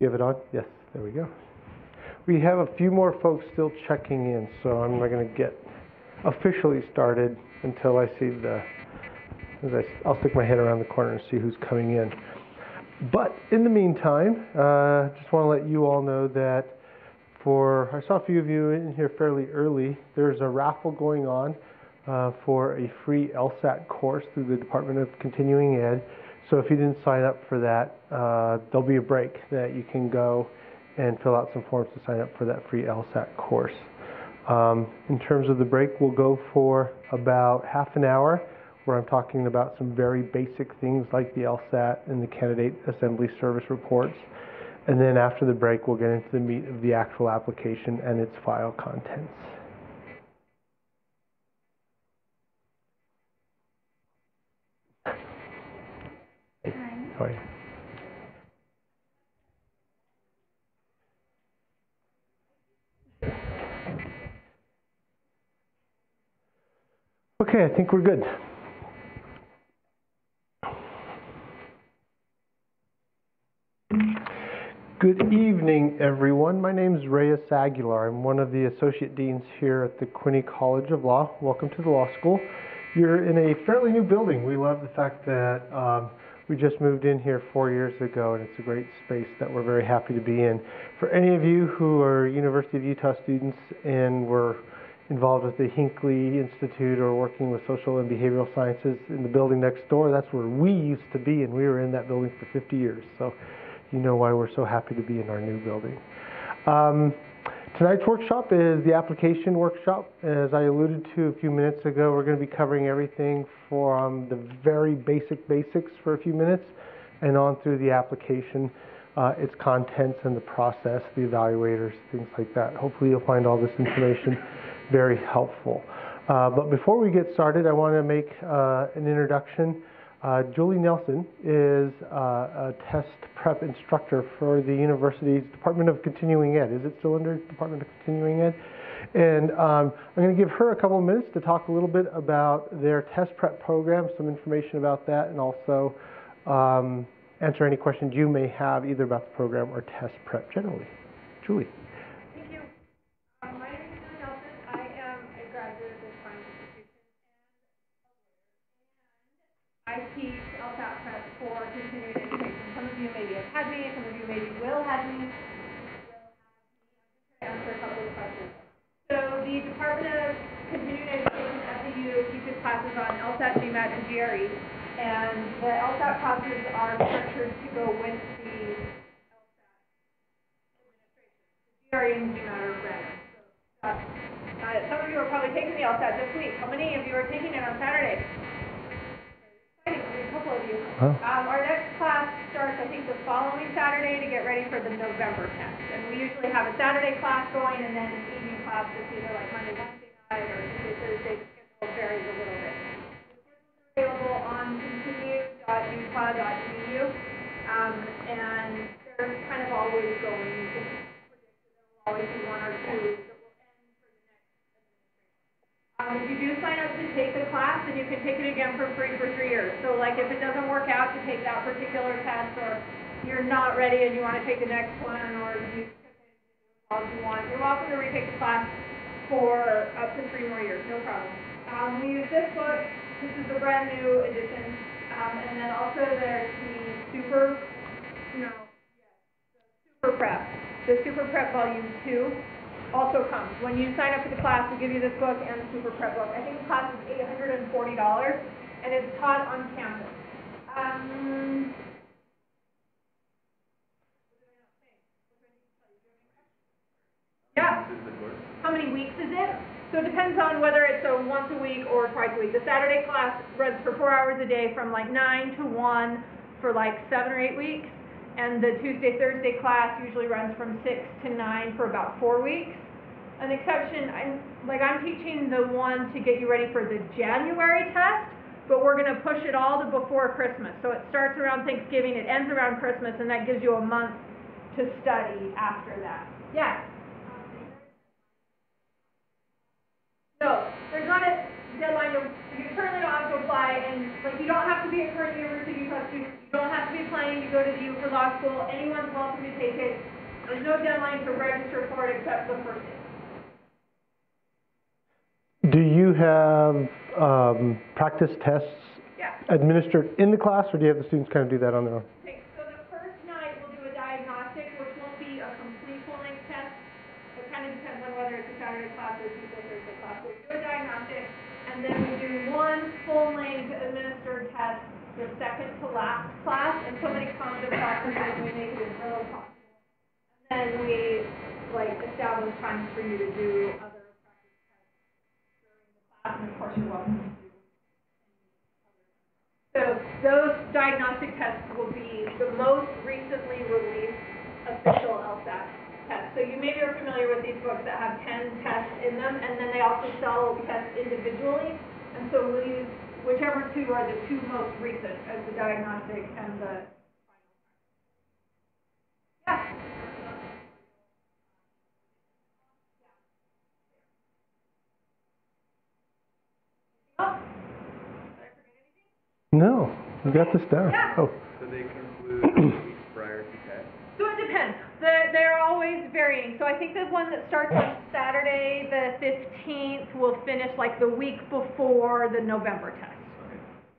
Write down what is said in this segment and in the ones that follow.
You have it on? Yes, there we go. We have a few more folks still checking in, so I'm not going to get officially started until I see the, I, I'll stick my head around the corner and see who's coming in. But in the meantime, uh, just want to let you all know that for, I saw a few of you in here fairly early, there's a raffle going on uh, for a free LSAT course through the Department of Continuing Ed. So if you didn't sign up for that, uh, there'll be a break that you can go and fill out some forms to sign up for that free LSAT course. Um, in terms of the break, we'll go for about half an hour where I'm talking about some very basic things like the LSAT and the candidate assembly service reports. And then after the break, we'll get into the meat of the actual application and its file contents. Okay, I think we're good. Good evening, everyone. My name is Reyes Aguilar. I'm one of the associate deans here at the Quinney College of Law. Welcome to the law school. You're in a fairly new building. We love the fact that um, we just moved in here four years ago, and it's a great space that we're very happy to be in. For any of you who are University of Utah students and were involved with the Hinckley Institute or working with social and behavioral sciences in the building next door, that's where we used to be, and we were in that building for 50 years. So you know why we're so happy to be in our new building. Um, tonight's workshop is the application workshop. As I alluded to a few minutes ago, we're going to be covering everything from the very basic basics for a few minutes and on through the application, uh, its contents and the process, the evaluators, things like that. Hopefully you'll find all this information very helpful. Uh, but before we get started, I want to make uh, an introduction. Uh, Julie Nelson is uh, a test prep instructor for the university's Department of Continuing Ed. Is it still under Department of Continuing Ed? And um, I'm going to give her a couple of minutes to talk a little bit about their test prep program, some information about that, and also um, answer any questions you may have either about the program or test prep generally. Julie. I teach LSAT prep for continuing education. Some of you maybe have had me, some of you maybe will have me. Answer a couple of questions. So the Department of Continuing Education at the U teaches classes on LSAT, GMAT, and GRE. And the LSAT classes are structured to go with the LSAT administration. The GRE and GMAT are random. So, uh, some of you are probably taking the LSAT this week. How many of you are taking it on Saturday? a couple of you. Huh? Um, our next class starts, I think, the following Saturday to get ready for the November test. And we usually have a Saturday class going and then an evening class that's either like Monday, Wednesday night or Tuesday, Thursday. The schedule varies a little bit. Available on continue.utah.edu. Um, and they're kind of always going. You can predict there will always be one or two um, if you do sign up to take the class, then you can take it again for free for three years. So like if it doesn't work out to take that particular test or you're not ready and you want to take the next one or you want, you're welcome to retake the class for up to three more years, no problem. Um, we use this book. This is the brand new edition. Um, and then also there's the Super, no, yes, the Super Prep. The Super Prep Volume 2 also comes. When you sign up for the class, we give you this book and the Super Prep book. I think the class is $840, and it's taught on campus. Um, yeah. How many weeks is it? So it depends on whether it's a once a week or twice a week. The Saturday class runs for four hours a day from like 9 to 1 for like seven or eight weeks and the Tuesday, Thursday class usually runs from six to nine for about four weeks. An exception, I'm, like I'm teaching the one to get you ready for the January test, but we're gonna push it all to before Christmas. So it starts around Thanksgiving, it ends around Christmas, and that gives you a month to study after that. Yeah? No, there's not a deadline, you certainly don't have to apply, and like you don't have to be a current University Utah student, you don't have to be planning you go to the U for Law School, anyone's welcome to take it. There's no deadline to register for it except the first day. Do you have um, practice tests Yeah. administered in the class, or do you have the students kind of do that on their own? Okay, so the first night we'll do a diagnostic, which won't be a complete full-length test. It kind of depends on whether it's a Saturday class or a Tuesday, Thursday class. So we do a diagnostic, and then we do one full-length administered test the second to last class, and so many concept classes, we make it as little possible. And then we, like, establish times for you to do other practice tests during the class, and of course, you're welcome to do so those diagnostic tests will be the most recently released official LSAT tests. So you maybe are familiar with these books that have ten tests in them, and then they also sell tests individually. And so we'll use whichever two are the two most recent as the diagnostic and the final. Yeah. Oh, No, you got this down. Yeah. Oh, So they conclude weeks prior to test? So it depends. They're, they're always varying. So I think the one that starts on Saturday, the fifteenth, will finish like the week before the November test.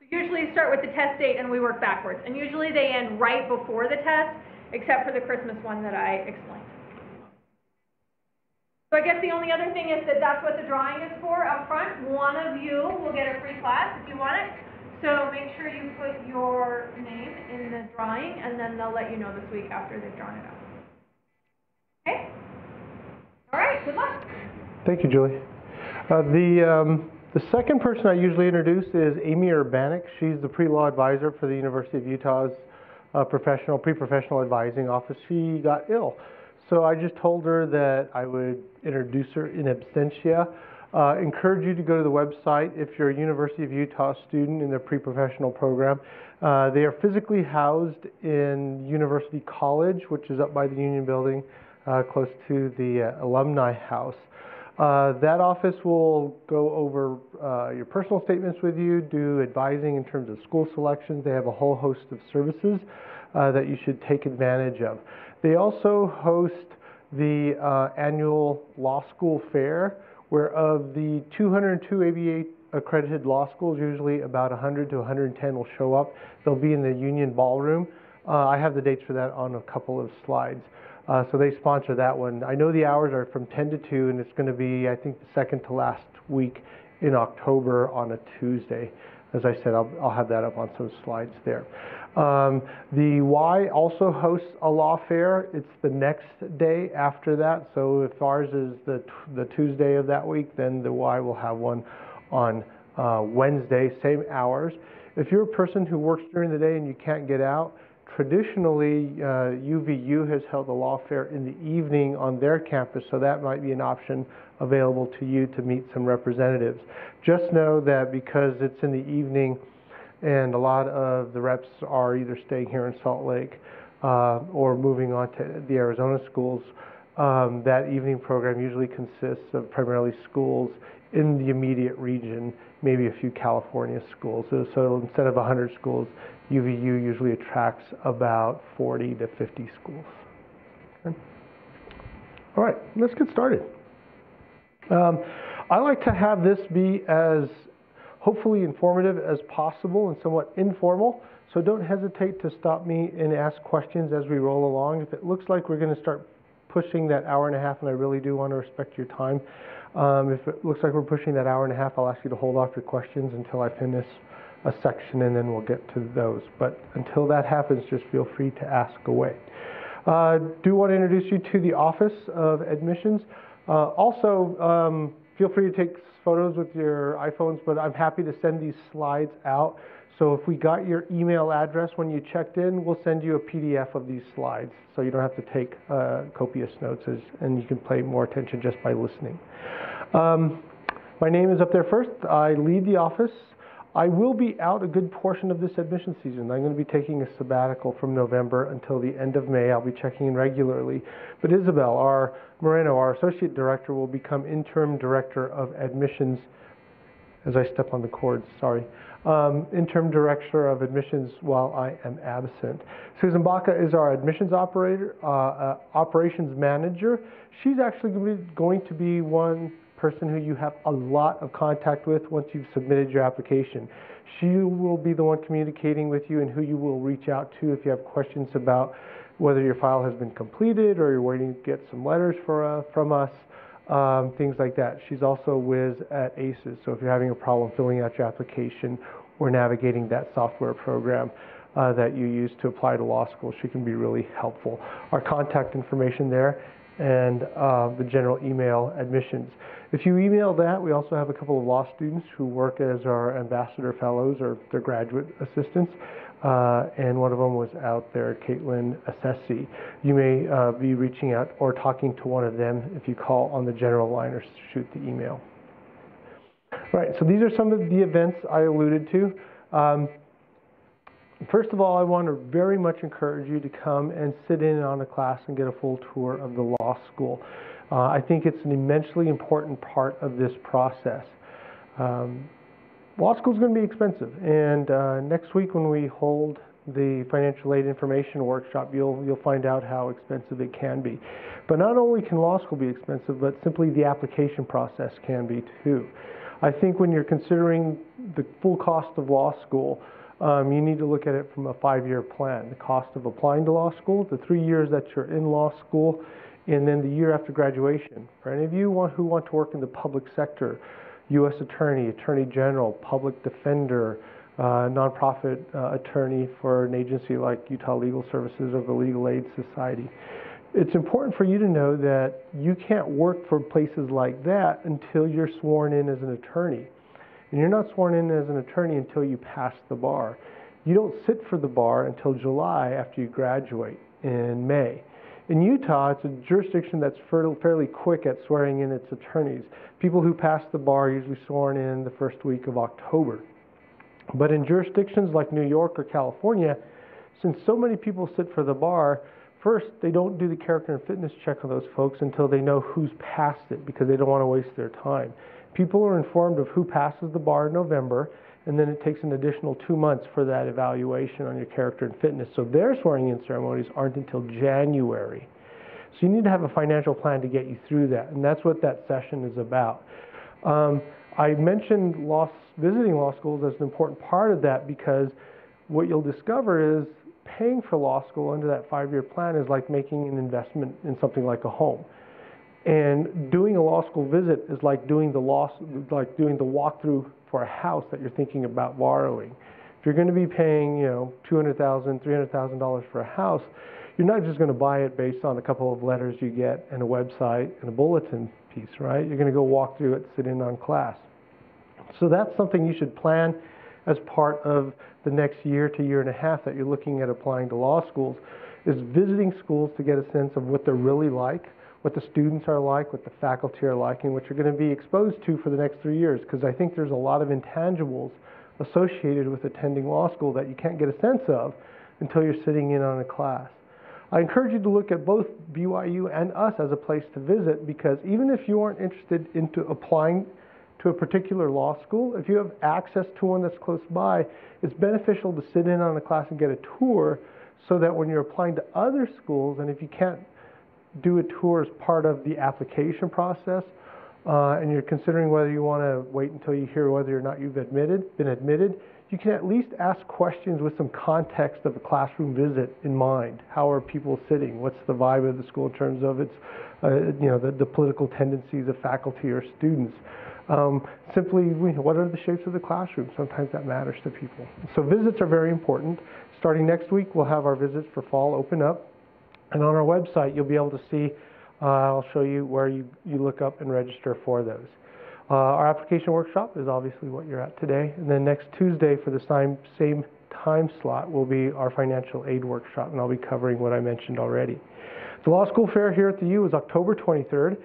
So Usually you start with the test date and we work backwards. And usually they end right before the test, except for the Christmas one that I explained. So I guess the only other thing is that that's what the drawing is for up front. One of you will get a free class if you want it. So make sure you put your name in the drawing and then they'll let you know this week after they've drawn it out. Okay? All right, good luck. thank you, Julie. Uh, the, um, the second person I usually introduce is Amy Urbanik. She's the pre-law advisor for the University of Utah's uh, professional, pre-professional advising office. She got ill. So I just told her that I would introduce her in absentia. Uh, encourage you to go to the website if you're a University of Utah student in their pre-professional program. Uh, they are physically housed in University College, which is up by the Union Building, close to the uh, alumni house. Uh, that office will go over uh, your personal statements with you, do advising in terms of school selections. They have a whole host of services uh, that you should take advantage of. They also host the uh, annual law school fair, where of the 202 ABA accredited law schools, usually about 100 to 110 will show up. They'll be in the Union Ballroom. Uh, I have the dates for that on a couple of slides. Uh, so they sponsor that one. I know the hours are from 10 to 2, and it's going to be, I think, the second to last week in October on a Tuesday. As I said, I'll, I'll have that up on some slides there. Um, the Y also hosts a law fair. It's the next day after that. So if ours is the, the Tuesday of that week, then the Y will have one on uh, Wednesday, same hours. If you're a person who works during the day and you can't get out, traditionally uh, UVU has held a law fair in the evening on their campus, so that might be an option available to you to meet some representatives. Just know that because it's in the evening and a lot of the reps are either staying here in Salt Lake uh, or moving on to the Arizona schools, um, that evening program usually consists of primarily schools in the immediate region, maybe a few California schools. So, so instead of 100 schools, UVU usually attracts about 40 to 50 schools. Okay. All right, let's get started. Um, I like to have this be as hopefully informative as possible and somewhat informal. So don't hesitate to stop me and ask questions as we roll along. If it looks like we're going to start pushing that hour and a half, and I really do want to respect your time, um, if it looks like we're pushing that hour and a half, I'll ask you to hold off your questions until I finish a section and then we'll get to those. But until that happens, just feel free to ask away. Uh, do want to introduce you to the Office of Admissions. Uh, also, um, feel free to take photos with your iPhones, but I'm happy to send these slides out. So if we got your email address when you checked in, we'll send you a PDF of these slides. So you don't have to take uh, copious notes as, and you can pay more attention just by listening. Um, my name is up there first. I lead the office. I will be out a good portion of this admission season. I'm going to be taking a sabbatical from November until the end of May. I'll be checking in regularly. But Isabel, our Moreno, our associate director, will become interim director of admissions as I step on the cords, sorry. Um, interim director of admissions while I am absent. Susan Baca is our admissions operator, uh, uh, operations manager. She's actually going to be one person who you have a lot of contact with once you've submitted your application. She will be the one communicating with you and who you will reach out to if you have questions about whether your file has been completed or you're waiting to get some letters for, uh, from us, um, things like that. She's also whiz at ACES, so if you're having a problem filling out your application or navigating that software program uh, that you use to apply to law school, she can be really helpful. Our contact information there and uh, the general email admissions. If you email that, we also have a couple of law students who work as our ambassador fellows or their graduate assistants. Uh, and one of them was out there, Caitlin Assessi. You may uh, be reaching out or talking to one of them if you call on the general line or shoot the email. Right, so these are some of the events I alluded to. Um, First of all, I want to very much encourage you to come and sit in on a class and get a full tour of the law school. Uh, I think it's an immensely important part of this process. Um, law school is going to be expensive, and uh, next week when we hold the financial aid information workshop, you'll you'll find out how expensive it can be. But not only can law school be expensive, but simply the application process can be too. I think when you're considering the full cost of law school, um, you need to look at it from a five-year plan. The cost of applying to law school, the three years that you're in law school, and then the year after graduation. For any of you want, who want to work in the public sector, U.S. Attorney, Attorney General, Public Defender, uh, nonprofit uh, attorney for an agency like Utah Legal Services or the Legal Aid Society. It's important for you to know that you can't work for places like that until you're sworn in as an attorney. And you're not sworn in as an attorney until you pass the bar. You don't sit for the bar until July after you graduate in May. In Utah, it's a jurisdiction that's fairly quick at swearing in its attorneys. People who pass the bar are usually sworn in the first week of October. But in jurisdictions like New York or California, since so many people sit for the bar, first, they don't do the character and fitness check on those folks until they know who's passed it because they don't want to waste their time. People are informed of who passes the bar in November, and then it takes an additional two months for that evaluation on your character and fitness. So their swearing in ceremonies aren't until January. So you need to have a financial plan to get you through that, and that's what that session is about. Um, I mentioned law, visiting law schools as an important part of that because what you'll discover is paying for law school under that five-year plan is like making an investment in something like a home. And doing a law school visit is like doing the law, like doing the walkthrough for a house that you're thinking about borrowing. If you're going to be paying, you know, two hundred thousand, three hundred thousand dollars for a house, you're not just going to buy it based on a couple of letters you get and a website and a bulletin piece, right? You're going to go walk through it, sit in on class. So that's something you should plan as part of the next year to year and a half that you're looking at applying to law schools is visiting schools to get a sense of what they're really like, what the students are like, what the faculty are like, and what you're going to be exposed to for the next three years. Because I think there's a lot of intangibles associated with attending law school that you can't get a sense of until you're sitting in on a class. I encourage you to look at both BYU and us as a place to visit because even if you aren't interested into applying to a particular law school, if you have access to one that's close by, it's beneficial to sit in on a class and get a tour so that when you're applying to other schools, and if you can't do a tour as part of the application process, uh, and you're considering whether you want to wait until you hear whether or not you've admitted, been admitted, you can at least ask questions with some context of a classroom visit in mind. How are people sitting? What's the vibe of the school in terms of its, uh, you know, the, the political tendencies of faculty or students? Um, simply, what are the shapes of the classroom? Sometimes that matters to people. So visits are very important. Starting next week, we'll have our visits for fall open up. And on our website, you'll be able to see, uh, I'll show you where you, you look up and register for those. Uh, our application workshop is obviously what you're at today. And then next Tuesday for the same, same time slot will be our financial aid workshop, and I'll be covering what I mentioned already. The law school fair here at the U is October 23rd,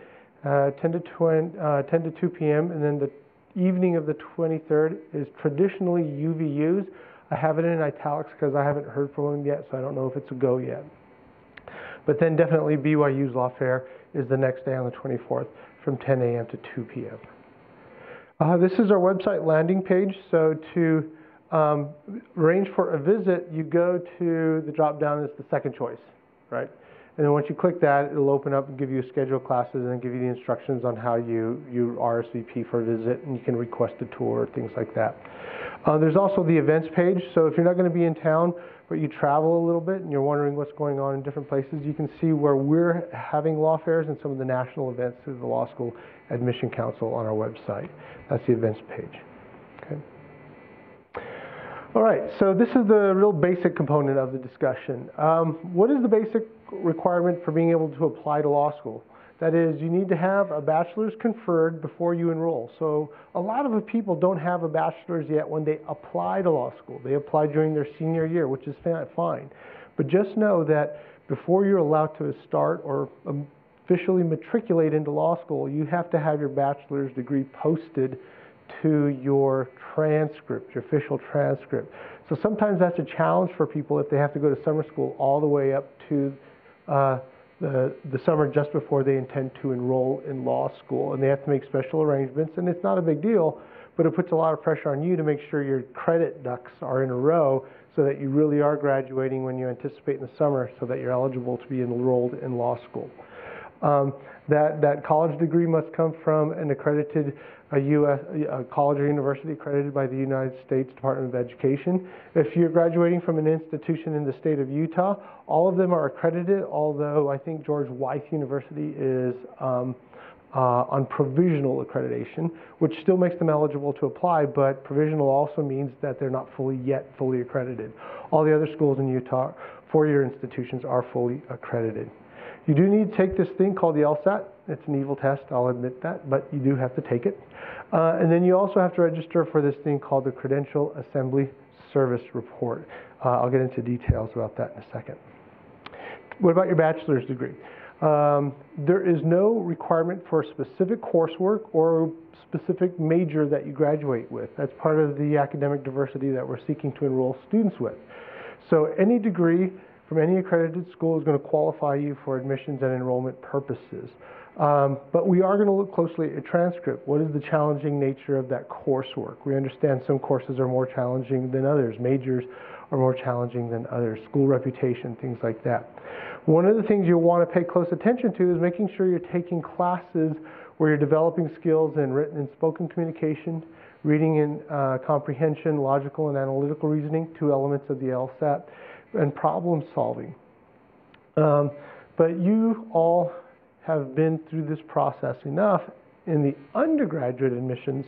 uh, 10, to 20, uh, 10 to 2 p.m., and then the evening of the 23rd is traditionally UVU's. I have it in italics because I haven't heard from them yet, so I don't know if it's a go yet. But then definitely BYU's Law Fair is the next day on the 24th from 10 a.m. to 2 p.m. Uh, this is our website landing page. So to um, arrange for a visit, you go to the drop down as the second choice, right? And then once you click that, it'll open up and give you a schedule of classes and give you the instructions on how you, you RSVP for a visit and you can request a tour, things like that. Uh, there's also the events page. So if you're not going to be in town, but you travel a little bit and you're wondering what's going on in different places, you can see where we're having law fairs and some of the national events through the Law School Admission Council on our website. That's the events page. Okay. All right, so this is the real basic component of the discussion. Um, what is the basic requirement for being able to apply to law school? That is, you need to have a bachelor's conferred before you enroll. So a lot of people don't have a bachelor's yet when they apply to law school. They apply during their senior year, which is fine. But just know that before you're allowed to start or officially matriculate into law school, you have to have your bachelor's degree posted to your transcript, your official transcript. So sometimes that's a challenge for people if they have to go to summer school all the way up to uh, the, the summer just before they intend to enroll in law school. And they have to make special arrangements, and it's not a big deal, but it puts a lot of pressure on you to make sure your credit ducks are in a row so that you really are graduating when you anticipate in the summer so that you're eligible to be enrolled in law school. Um, that, that college degree must come from an accredited a US a college or university accredited by the United States Department of Education. If you're graduating from an institution in the state of Utah, all of them are accredited, although I think George Wythe University is um, uh, on provisional accreditation, which still makes them eligible to apply, but provisional also means that they're not fully yet fully accredited. All the other schools in Utah, four-year institutions, are fully accredited. You do need to take this thing called the LSAT. It's an evil test, I'll admit that, but you do have to take it. Uh, and then you also have to register for this thing called the Credential Assembly Service Report. Uh, I'll get into details about that in a second. What about your bachelor's degree? Um, there is no requirement for specific coursework or specific major that you graduate with. That's part of the academic diversity that we're seeking to enroll students with. So any degree from any accredited school is going to qualify you for admissions and enrollment purposes. Um, but we are going to look closely at transcript. What is the challenging nature of that coursework? We understand some courses are more challenging than others. Majors are more challenging than others. School reputation, things like that. One of the things you'll want to pay close attention to is making sure you're taking classes where you're developing skills in written and spoken communication, reading and uh, comprehension, logical and analytical reasoning, two elements of the LSAT, and problem solving. Um, but you all have been through this process enough in the undergraduate admissions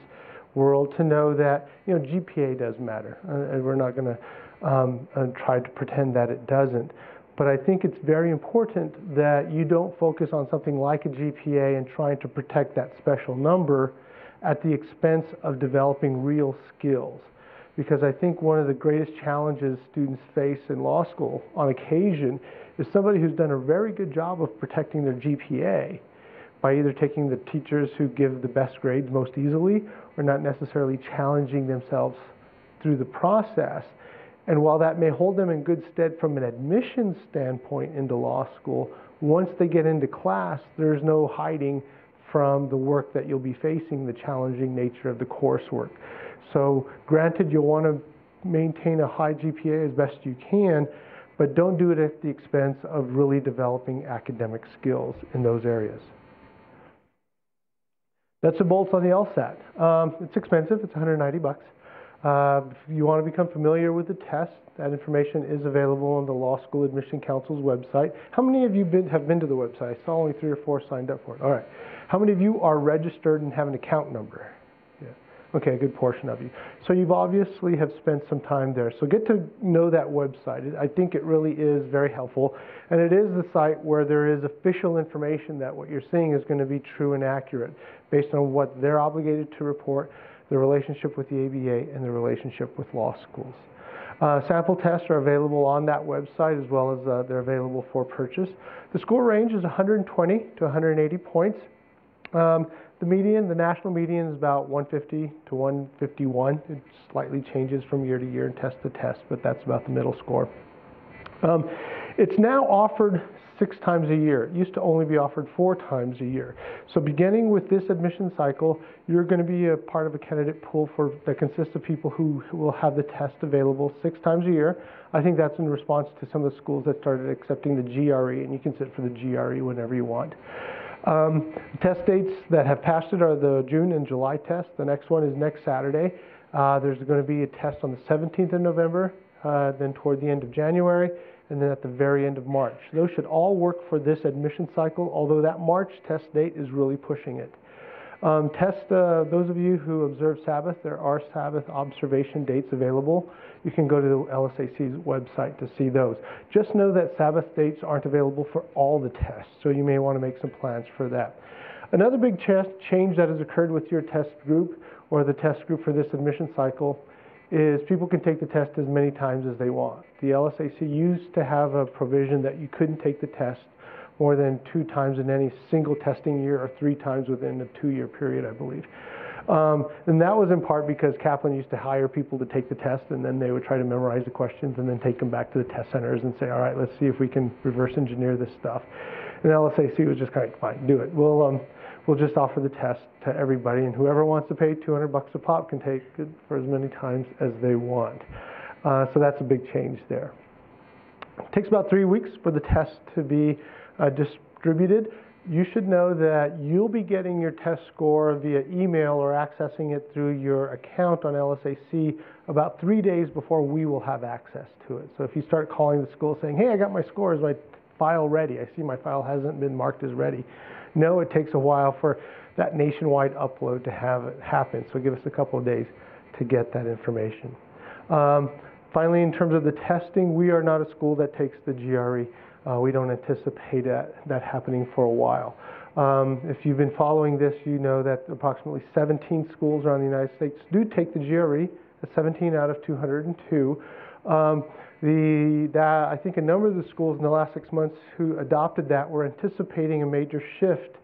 world to know that you know GPA does matter, uh, and we're not going to um, uh, try to pretend that it doesn't. But I think it's very important that you don't focus on something like a GPA and trying to protect that special number at the expense of developing real skills because I think one of the greatest challenges students face in law school on occasion is somebody who's done a very good job of protecting their GPA by either taking the teachers who give the best grades most easily or not necessarily challenging themselves through the process. And while that may hold them in good stead from an admissions standpoint into law school, once they get into class, there's no hiding from the work that you'll be facing, the challenging nature of the coursework. So granted, you'll want to maintain a high GPA as best you can, but don't do it at the expense of really developing academic skills in those areas. That's the bolts on the LSAT. Um, it's expensive, it's 190 bucks. Uh, if you want to become familiar with the test, that information is available on the Law School Admission Council's website. How many of you been, have been to the website? I saw only three or four signed up for it. All right. How many of you are registered and have an account number? Okay, a good portion of you. So you've obviously have spent some time there. So get to know that website. I think it really is very helpful. And it is the site where there is official information that what you're seeing is going to be true and accurate based on what they're obligated to report, the relationship with the ABA, and the relationship with law schools. Uh, sample tests are available on that website as well as uh, they're available for purchase. The score range is 120 to 180 points. Um, the median, the national median is about 150 to 151. It slightly changes from year to year and test to test, but that's about the middle score. Um, it's now offered six times a year. It used to only be offered four times a year. So beginning with this admission cycle, you're going to be a part of a candidate pool for that consists of people who, who will have the test available six times a year. I think that's in response to some of the schools that started accepting the GRE, and you can sit for the GRE whenever you want. Um, test dates that have passed it are the June and July tests. The next one is next Saturday. Uh, there's going to be a test on the 17th of November, uh, then toward the end of January, and then at the very end of March. Those should all work for this admission cycle, although that March test date is really pushing it. Um, test, uh, those of you who observe Sabbath, there are Sabbath observation dates available. You can go to the LSAC's website to see those. Just know that Sabbath dates aren't available for all the tests, so you may want to make some plans for that. Another big ch- change that has occurred with your test group or the test group for this admission cycle is people can take the test as many times as they want. The LSAC used to have a provision that you couldn't take the test more than two times in any single testing year or three times within a two year period, I believe. Um, and that was in part because Kaplan used to hire people to take the test and then they would try to memorize the questions and then take them back to the test centers and say, all right, let's see if we can reverse engineer this stuff. And LSAC was just kind of, fine, do it. We'll, um, we'll just offer the test to everybody and whoever wants to pay 200 bucks a pop can take it for as many times as they want. Uh, so that's a big change there. It takes about three weeks for the test to be uh, distributed, you should know that you'll be getting your test score via email or accessing it through your account on LSAC about three days before we will have access to it. So if you start calling the school saying, hey, I got my score, is my file ready? I see my file hasn't been marked as ready. No, it takes a while for that nationwide upload to have it happen. So give us a couple of days to get that information. Um, finally, in terms of the testing, we are not a school that takes the GRE. Uh, we don't anticipate that, that happening for a while. Um, if you've been following this, you know that approximately 17 schools around the United States do take the GRE. That's 17 out of 202. Um, the, that, I think a number of the schools in the last six months who adopted that were anticipating a major shift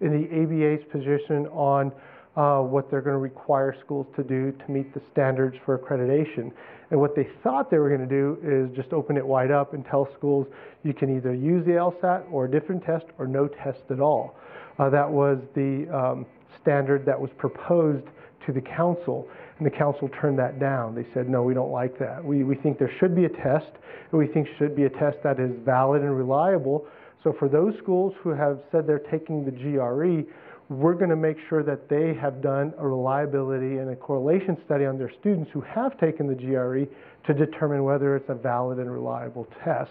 in the ABA's position on uh, what they're going to require schools to do to meet the standards for accreditation. And what they thought they were going to do is just open it wide up and tell schools you can either use the LSAT or a different test or no test at all. Uh, that was the um, standard that was proposed to the council, and the council turned that down. They said, no, we don't like that. We, we think there should be a test, and we think should be a test that is valid and reliable. So for those schools who have said they're taking the GRE, we're going to make sure that they have done a reliability and a correlation study on their students who have taken the GRE to determine whether it's a valid and reliable test.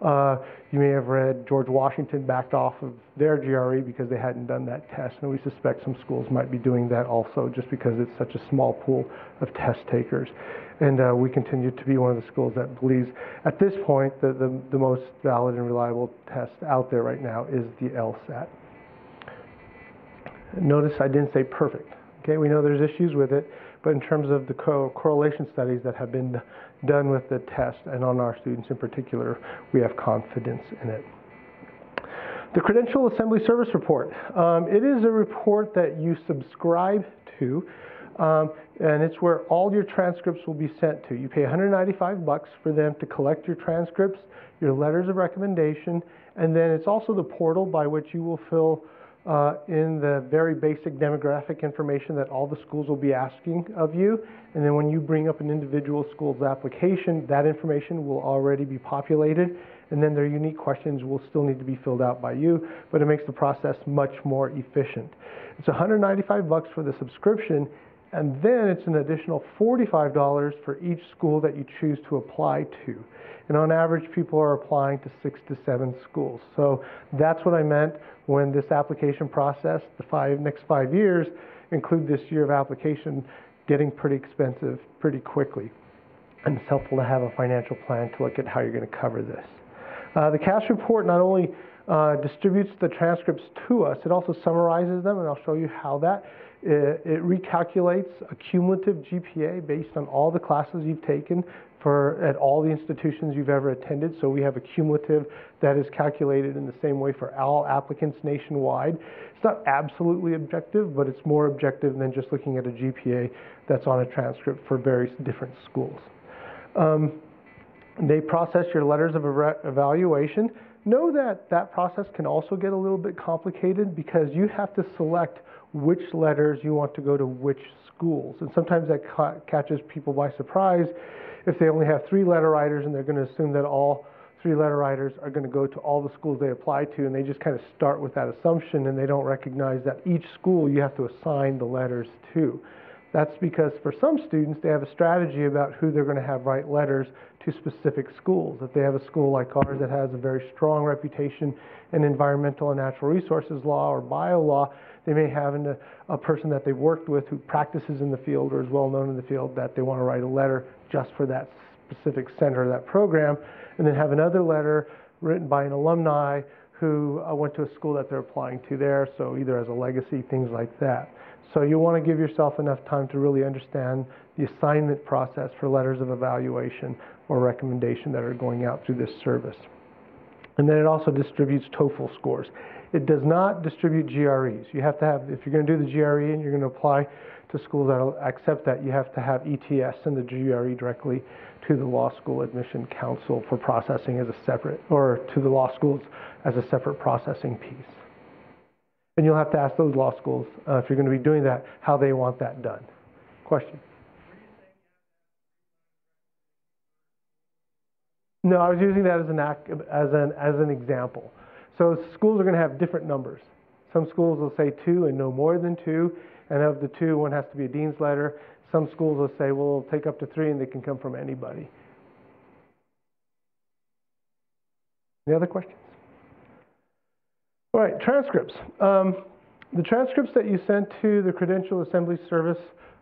Uh, you may have read George Washington backed off of their GRE because they hadn't done that test, and we suspect some schools might be doing that also just because it's such a small pool of test takers. And uh, we continue to be one of the schools that believes at this point that the, the most valid and reliable test out there right now is the LSAT. Notice I didn't say perfect. Okay, we know there's issues with it, but in terms of the co correlation studies that have been done with the test and on our students in particular, we have confidence in it. The Credential Assembly Service Report. Um, it is a report that you subscribe to, um, and it's where all your transcripts will be sent to. You pay 195 bucks for them to collect your transcripts, your letters of recommendation, and then it's also the portal by which you will fill uh, in the very basic demographic information that all the schools will be asking of you. And then when you bring up an individual school's application, that information will already be populated. And then their unique questions will still need to be filled out by you, but it makes the process much more efficient. It's 195 bucks for the subscription, and then it's an additional $45 for each school that you choose to apply to. And on average, people are applying to six to seven schools. So that's what I meant when this application process, the five, next five years, include this year of application getting pretty expensive pretty quickly. And it's helpful to have a financial plan to look at how you're going to cover this. Uh, the CAS report not only uh, distributes the transcripts to us, it also summarizes them, and I'll show you how that. It, it recalculates a cumulative GPA based on all the classes you've taken for at all the institutions you've ever attended. So we have a cumulative that is calculated in the same way for all applicants nationwide. It's not absolutely objective, but it's more objective than just looking at a GPA that's on a transcript for various different schools. Um, they process your letters of evaluation. know that that process can also get a little bit complicated because you have to select which letters you want to go to which schools. And sometimes that ca- catches people by surprise if they only have three letter writers and they're going to assume that all three letter writers are going to go to all the schools they apply to and they just kind of start with that assumption and they don't recognize that each school you have to assign the letters to. That's because for some students, they have a strategy about who they're going to have write letters to specific schools. If they have a school like ours that has a very strong reputation in environmental and natural resources law or bio law, they may have a person that they've worked with who practices in the field or is well known in the field that they want to write a letter just for that specific center that program, and then have another letter written by an alumni who uh, went to a school that they're applying to there, so either as a legacy, things like that. So you want to give yourself enough time to really understand the assignment process for letters of evaluation or recommendation that are going out through this service. And then it also distributes TOEFL scores. It does not distribute GREs. You have to have, if you're going to do the GRE and you're going to apply to schools that accept that, you have to have ETS and the GRE directly to the law school admission council for processing as a separate, or to the law schools as a separate processing piece. And you'll have to ask those law schools, uh, if you're going to be doing that, how they want that done. Question? No, I was using that as an as an as an example. So schools are going to have different numbers. Some schools will say two and no more than two, and of the two, one has to be a dean's letter. Some schools will say, well, we'll take up to three, and they can come from anybody. Any other questions? All right, transcripts. Um, the transcripts that you sent to the Credential Assembly Service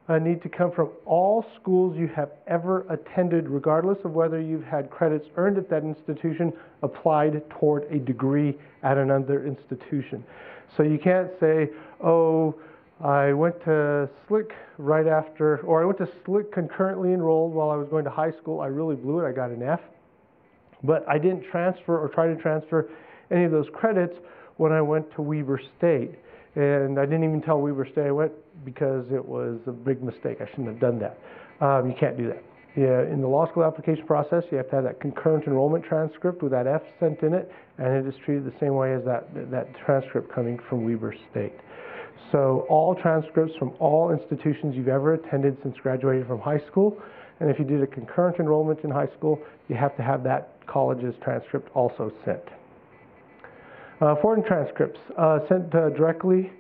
uh, need to come from all schools you have ever attended, regardless of whether you've had credits earned at that institution applied toward a degree at another institution. So you can't say, oh, I went to Slick right after, or I went to Slick concurrently enrolled while I was going to high school. I really blew it. I got an F. But I didn't transfer or try to transfer any of those credits when I went to Weber State. And I didn't even tell Weber State I because it was a big mistake. I shouldn't have done that. Um, you can't do that. Yeah, in the law school application process, you have to have that concurrent enrollment transcript with that F sent in it, and it is treated the same way as that, that transcript coming from Weber State. So all transcripts from all institutions you've ever attended since graduating from high school, and if you did a concurrent enrollment in high school, you have to have that college's transcript also sent. Uh, foreign transcripts uh, sent uh, directly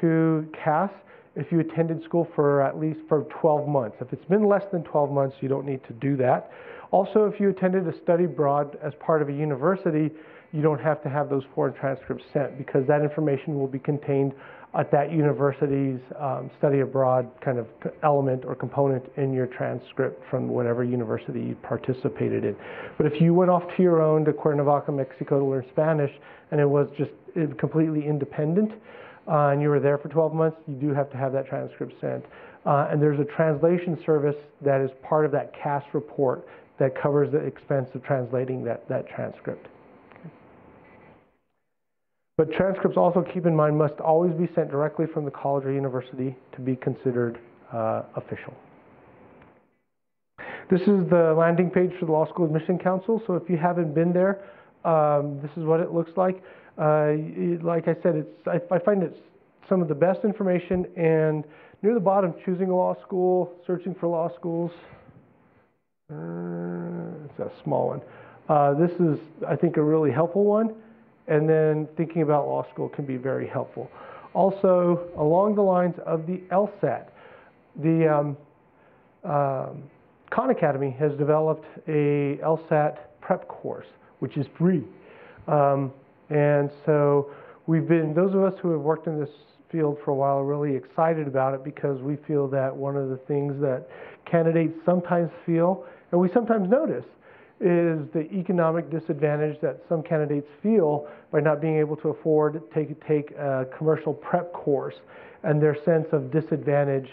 to CAS if you attended school for at least for 12 months. If it's been less than 12 months, you don't need to do that. Also, if you attended a study abroad as part of a university, you don't have to have those foreign transcripts sent because that information will be contained at that university's um, study abroad kind of element or component in your transcript from whatever university you participated in. But if you went off to your own to Cuernavaca, Mexico to learn Spanish, and it was just completely independent, uh, and you were there for 12 months, you do have to have that transcript sent. Uh, and there's a translation service that is part of that CAS report that covers the expense of translating that, that transcript. But transcripts also, keep in mind, must always be sent directly from the college or university to be considered uh, official. This is the landing page for the Law School Admission Council. So if you haven't been there, um, this is what it looks like. Uh, it, like I said, it's, I, I, find it's some of the best information. And near the bottom, choosing a law school, searching for law schools. Uh, it's a small one. Uh, this is, I think, a really helpful one and then thinking about law school can be very helpful. Also, along the lines of the LSAT, the um, um, Khan Academy has developed a LSAT prep course, which is free. Um, and so we've been, those of us who have worked in this field for a while are really excited about it because we feel that one of the things that candidates sometimes feel, and we sometimes notice, is the economic disadvantage that some candidates feel by not being able to afford to take, take a commercial prep course and their sense of disadvantage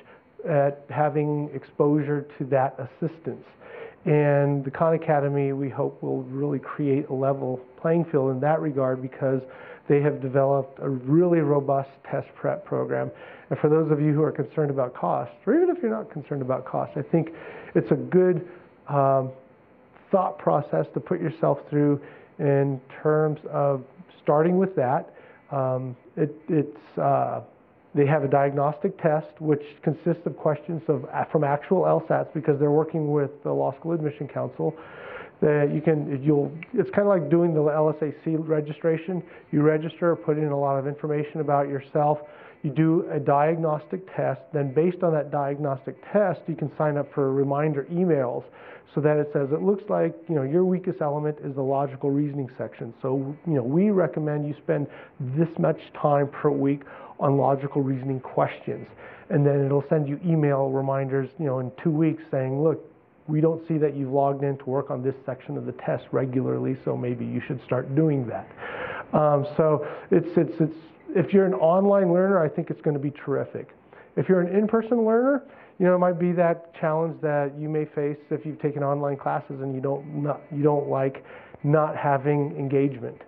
at having exposure to that assistance. And the Khan Academy, we hope, will really create a level playing field in that regard because they have developed a really robust test prep program. And for those of you who are concerned about cost, or even if you're not concerned about cost, I think it's a good um, thought process to put yourself through in terms of starting with that. Um, it, it's, uh, they have a diagnostic test which consists of questions of, from actual LSATs because they're working with the Law School Admission Council. That you can, you'll, it's kind of like doing the LSAC registration. You register, put in a lot of information about yourself. You do a diagnostic test. Then, based on that diagnostic test, you can sign up for reminder emails so that it says it looks like you know your weakest element is the logical reasoning section. So you know we recommend you spend this much time per week on logical reasoning questions, and then it'll send you email reminders you know in two weeks saying look we don't see that you've logged in to work on this section of the test regularly, so maybe you should start doing that. Um, so it's it's it's if you're an online learner, I think it's going to be terrific. If you're an in-person learner, you know, it might be that challenge that you may face if you've taken online classes and you don't not, you don't like not having engagement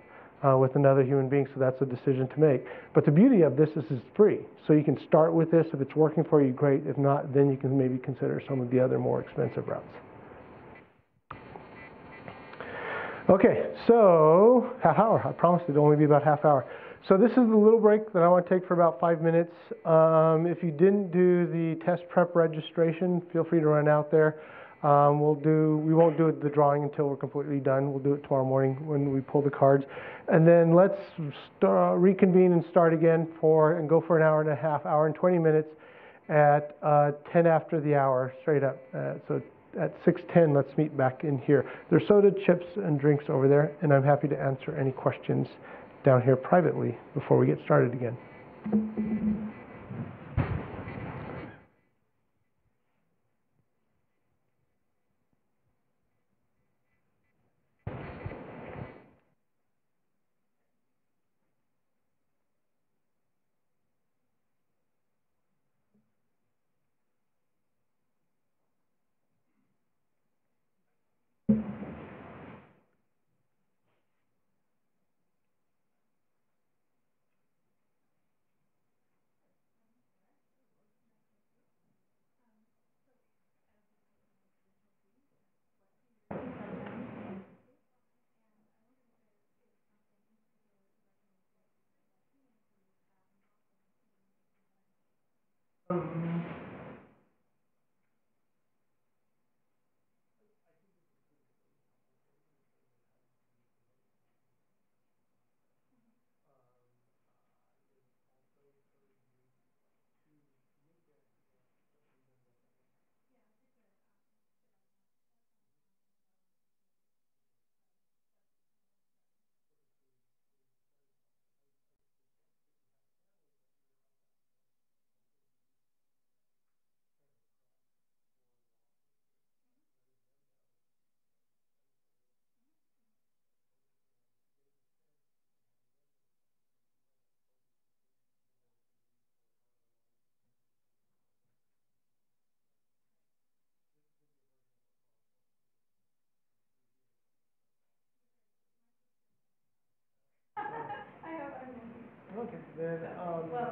uh, with another human being. So that's a decision to make. But the beauty of this is it's free. So you can start with this. If it's working for you, great. If not, then you can maybe consider some of the other more expensive routes. Okay, so half hour. I promised it'd only be about half hour. So this is the little break that I want to take for about five minutes. Um, if you didn't do the test prep registration, feel free to run out there. Um, we'll do, we won't do the drawing until we're completely done. We'll do it tomorrow morning when we pull the cards. And then let's start, reconvene and start again for, and go for an hour and a half, hour and 20 minutes at uh, 10 after the hour, straight up. Uh, so at 6.10, let's meet back in here. There's soda, chips, and drinks over there, and I'm happy to answer any questions down here privately before we get started again. Okay, then, um. Well,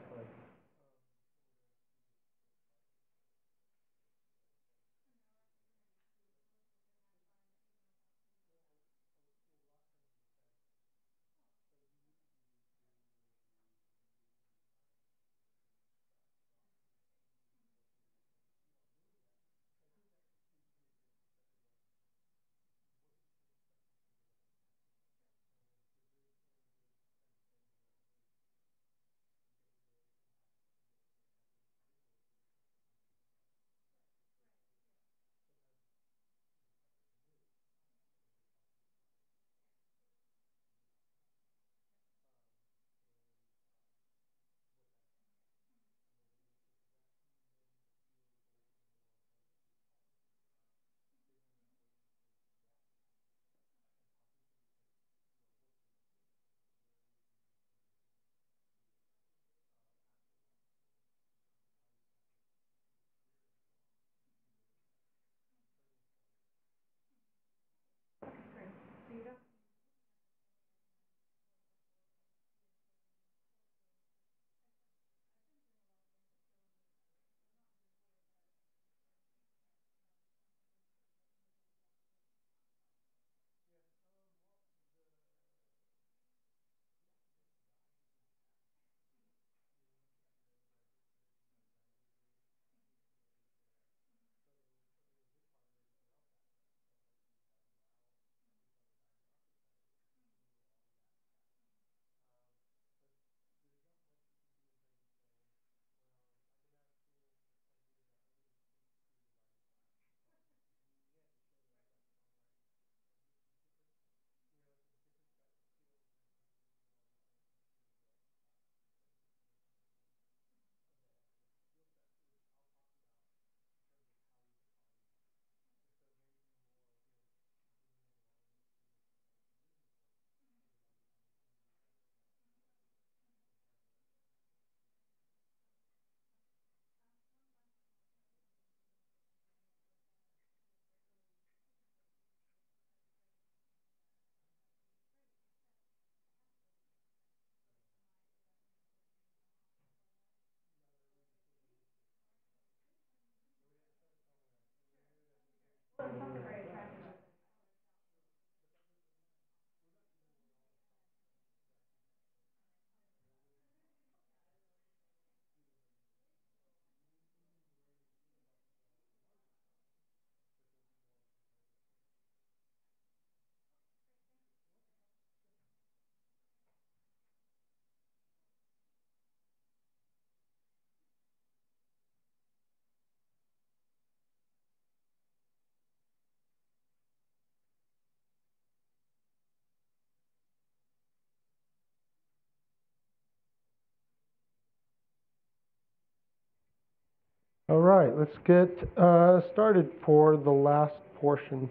All right, let's get uh, started for the last portion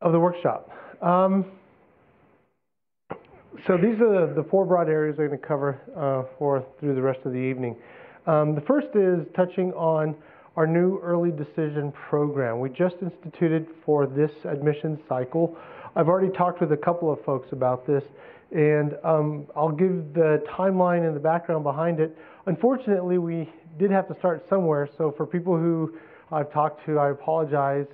of the workshop. Um, so these are the, the four broad areas we're going to cover uh, for through the rest of the evening. Um, the first is touching on our new early decision program. We just instituted for this admission cycle. I've already talked with a couple of folks about this, and um, I'll give the timeline and the background behind it. Unfortunately, we did have to start somewhere, so for people who I've talked to, I apologize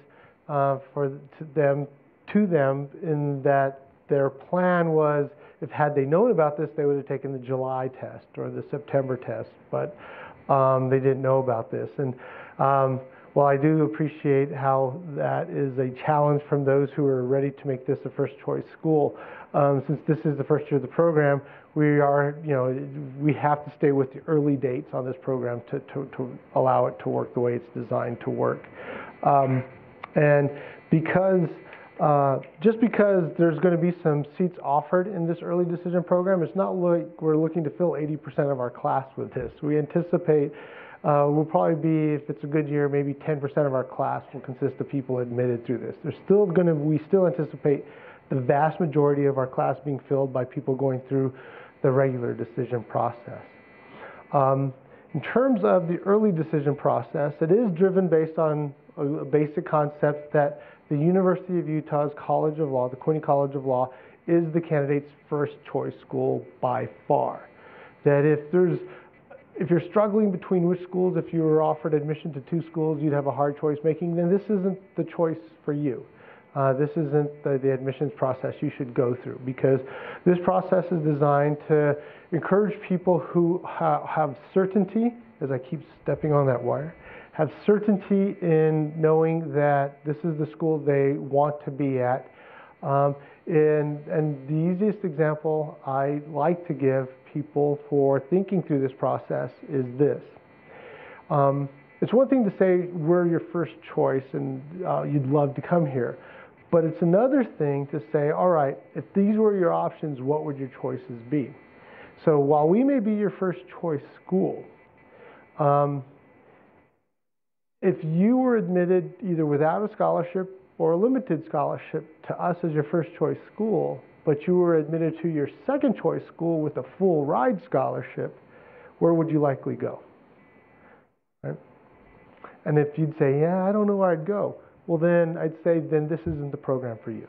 uh, for to them to them in that their plan was if had they known about this, they would have taken the July test or the September test, but um, they didn't know about this. And um, while I do appreciate how that is a challenge from those who are ready to make this a first choice school, um, since this is the first year of the program, we are, you know, we have to stay with the early dates on this program to, to, to allow it to work the way it's designed to work. Um, and because uh, just because there's going to be some seats offered in this early decision program, it's not like we're looking to fill 80% of our class with this. We anticipate uh, will probably be, if it's a good year, maybe 10% of our class will consist of people admitted through this. There's still going to, we still anticipate the vast majority of our class being filled by people going through the regular decision process. Um, in terms of the early decision process, it is driven based on a, basic concept that the University of Utah's College of Law, the Quinney College of Law, is the candidate's first choice school by far. That if there's if you're struggling between which schools, if you were offered admission to two schools, you'd have a hard choice making, then this isn't the choice for you. Uh, this isn't the, the, admissions process you should go through because this process is designed to encourage people who ha have certainty, as I keep stepping on that wire, have certainty in knowing that this is the school they want to be at. Um, and, and the easiest example I like to give people for thinking through this process is this. Um, it's one thing to say we're your first choice and uh, you'd love to come here. But it's another thing to say, all right, if these were your options, what would your choices be? So while we may be your first choice school, um, if you were admitted either without a scholarship or a limited scholarship to us as your first choice school, but you were admitted to your second choice school with a full ride scholarship, where would you likely go? Right? And if you'd say, yeah, I don't know where I'd go, well then I'd say then this isn't the program for you.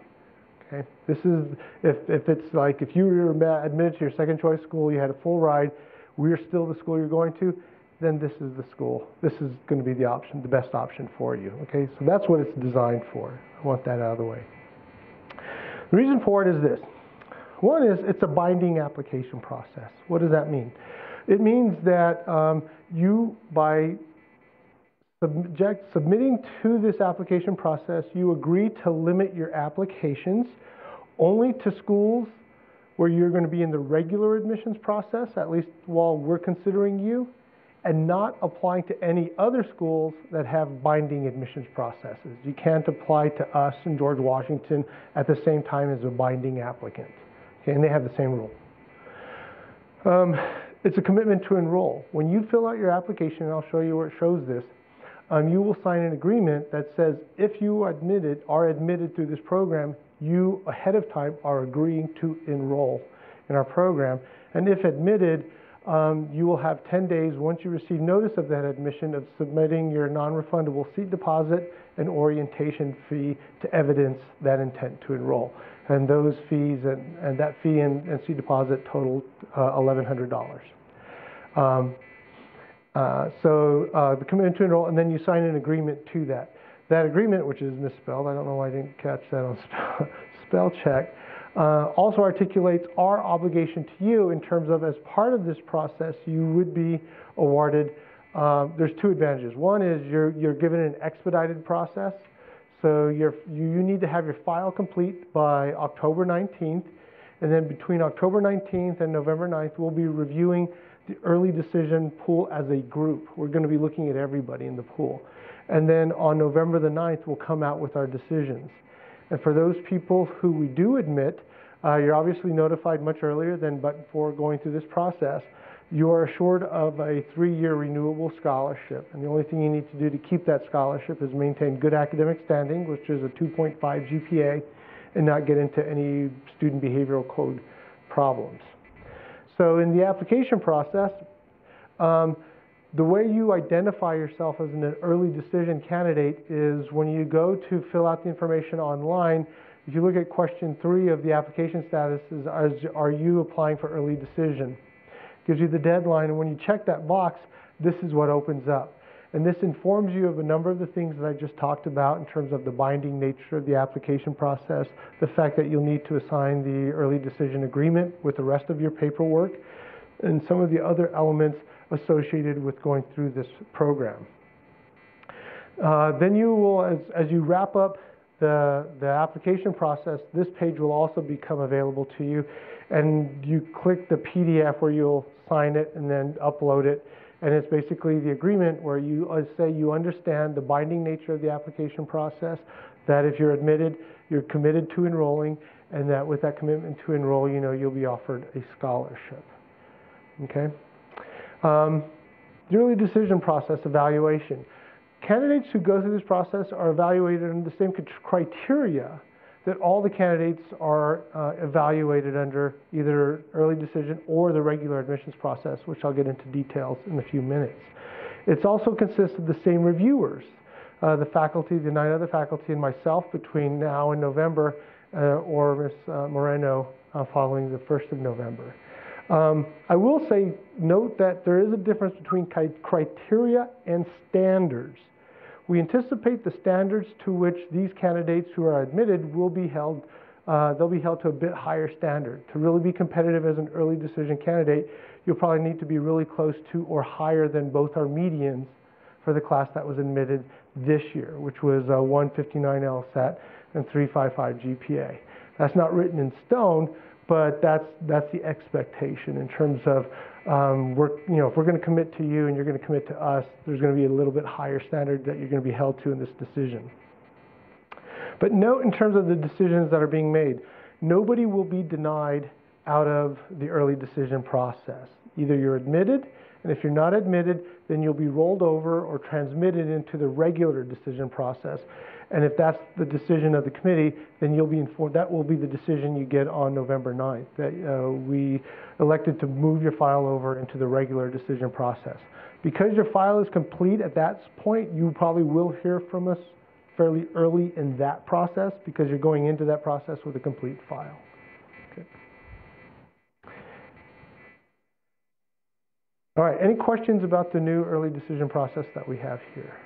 Okay? This is if if it's like if you were admitted to your second choice school, you had a full ride, we're still the school you're going to, then this is the school. This is going to be the option, the best option for you. Okay? So that's what it's designed for. I want that out of the way. The reason for it is this. One is it's a binding application process. What does that mean? It means that um, you, by subject, submitting to this application process, you agree to limit your applications only to schools where you're going to be in the regular admissions process, at least while we're considering you, and not applying to any other schools that have binding admissions processes. You can't apply to us and George Washington at the same time as a binding applicant. Okay, and they have the same rule. Um, it's a commitment to enroll. When you fill out your application, and I'll show you where it shows this, um, you will sign an agreement that says if you are admitted, are admitted through this program, you ahead of time are agreeing to enroll in our program. And if admitted, um, you will have 10 days once you receive notice of that admission of submitting your non-refundable seat deposit and orientation fee to evidence that intent to enroll. And those fees and, and that fee and, and seat deposit totaled uh, $1,100. Um, uh, so uh, the commitment to enroll, and then you sign an agreement to that. That agreement, which is misspelled, I don't know why I didn't catch that on spell, spell check, uh, also articulates our obligation to you in terms of as part of this process, you would be awarded, uh, there's two advantages. One is you're, you're given an expedited process. So you you need to have your file complete by October 19th. And then between October 19th and November 9th, we'll be reviewing the early decision pool as a group. We're going to be looking at everybody in the pool. And then on November the 9th, we'll come out with our decisions. And for those people who we do admit, uh, you're obviously notified much earlier than but before going through this process. You are assured of a three-year renewable scholarship. And the only thing you need to do to keep that scholarship is maintain good academic standing, which is a 2.5 GPA, and not get into any student behavioral code problems. So in the application process, um, the way you identify yourself as an early decision candidate is when you go to fill out the information online, if you look at question three of the application status, is are you applying for early decision? Gives you the deadline, and when you check that box, this is what opens up. And this informs you of a number of the things that I just talked about in terms of the binding nature of the application process, the fact that you'll need to assign the early decision agreement with the rest of your paperwork, and some of the other elements associated with going through this program. Uh, then you will, as, as you wrap up the, the application process, this page will also become available to you. And you click the PDF where you'll sign it and then upload it. And it's basically the agreement where you uh, say you understand the binding nature of the application process, that if you're admitted, you're committed to enrolling, and that with that commitment to enroll, you know, you'll be offered a scholarship. Okay? Um, the early decision process evaluation. Candidates who go through this process are evaluated under the same criteria that all the candidates are uh, evaluated under either early decision or the regular admissions process, which I'll get into details in a few minutes. It also consists of the same reviewers, uh, the faculty, the nine other faculty, and myself between now and November, uh, or Ms. Uh, Moreno uh, following the 1st of November. Um, I will say, note that there is a difference between criteria and standards. We anticipate the standards to which these candidates who are admitted will be held, uh, they'll be held to a bit higher standard. To really be competitive as an early decision candidate, you'll probably need to be really close to or higher than both our medians for the class that was admitted this year, which was uh, 159 LSAT and 355 GPA. That's not written in stone, but that's that's the expectation in terms of um, we're you know if we're going to commit to you and you're going to commit to us, there's going to be a little bit higher standard that you're going to be held to in this decision. But note in terms of the decisions that are being made, nobody will be denied out of the early decision process. Either you're admitted, and if you're not admitted, then you'll be rolled over or transmitted into the regular decision process. And if that's the decision of the committee, then you'll be informed, that will be the decision you get on November 9th, that uh, we elected to move your file over into the regular decision process. Because your file is complete at that point, you probably will hear from us fairly early in that process because you're going into that process with a complete file. Okay. All right, any questions about the new early decision process that we have here?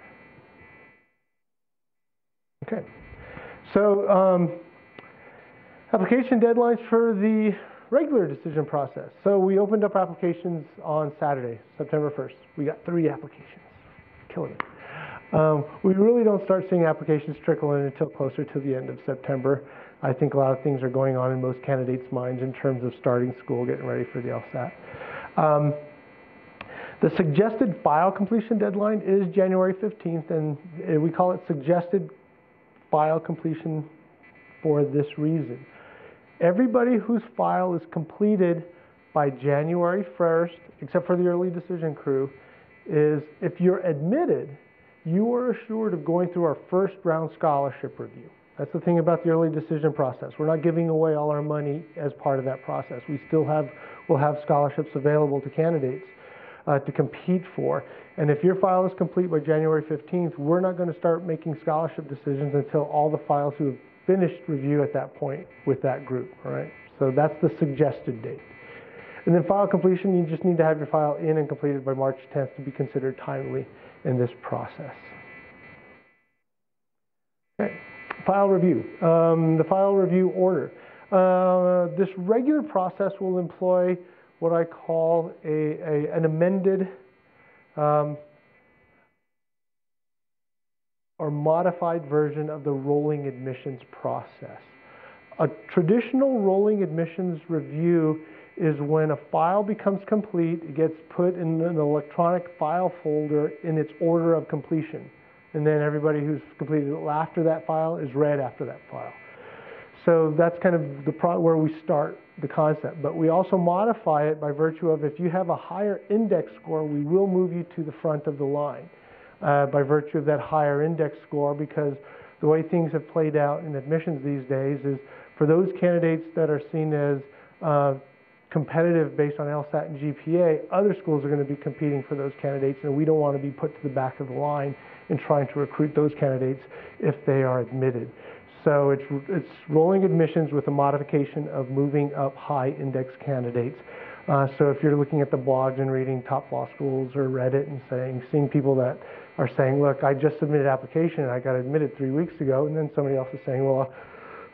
Okay. So, um, application deadlines for the regular decision process. So we opened up applications on Saturday, September 1st. We got three applications. Killing it. Um, we really don't start seeing applications trickle in until closer to the end of September. I think a lot of things are going on in most candidates' minds in terms of starting school, getting ready for the LSAT. Um, the suggested file completion deadline is January 15th, and we call it suggested file completion for this reason. Everybody whose file is completed by January 1st, except for the early decision crew, is if you're admitted, you are assured of going through our first round scholarship review. That's the thing about the early decision process. We're not giving away all our money as part of that process. We still have, will have scholarships available to candidates uh, to compete for. And if your file is complete by January 15th, we're not going to start making scholarship decisions until all the files who have finished review at that point with that group, all right? So that's the suggested date. And then file completion, you just need to have your file in and completed by March 10th to be considered timely in this process. Okay, file review. Um, the file review order. Uh, this regular process will employ what I call a, a an amended um, or modified version of the rolling admissions process. A traditional rolling admissions review is when a file becomes complete, it gets put in an electronic file folder in its order of completion. And then everybody who's completed after that file is read after that file. So that's kind of the pro- where we start the concept. But we also modify it by virtue of if you have a higher index score, we will move you to the front of the line uh, by virtue of that higher index score because the way things have played out in admissions these days is for those candidates that are seen as uh, competitive based on LSAT and GPA, other schools are going to be competing for those candidates, and we don't want to be put to the back of the line in trying to recruit those candidates if they are admitted. So it's, it's rolling admissions with a modification of moving up high index candidates. Uh, so if you're looking at the blogs and reading top law schools or Reddit and saying, seeing people that are saying, look, I just submitted an application and I got admitted three weeks ago, and then somebody else is saying, well,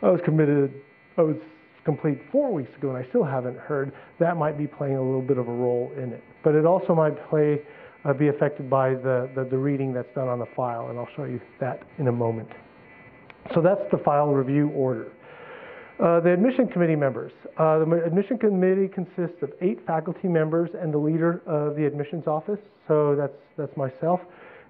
I was committed, I was complete four weeks ago and I still haven't heard, that might be playing a little bit of a role in it. But it also might play, uh, be affected by the, the, the reading that's done on the file, and I'll show you that in a moment. So that's the file review order. Uh, the admission committee members. Uh, the admission committee consists of eight faculty members and the leader of the admissions office. So that's that's myself,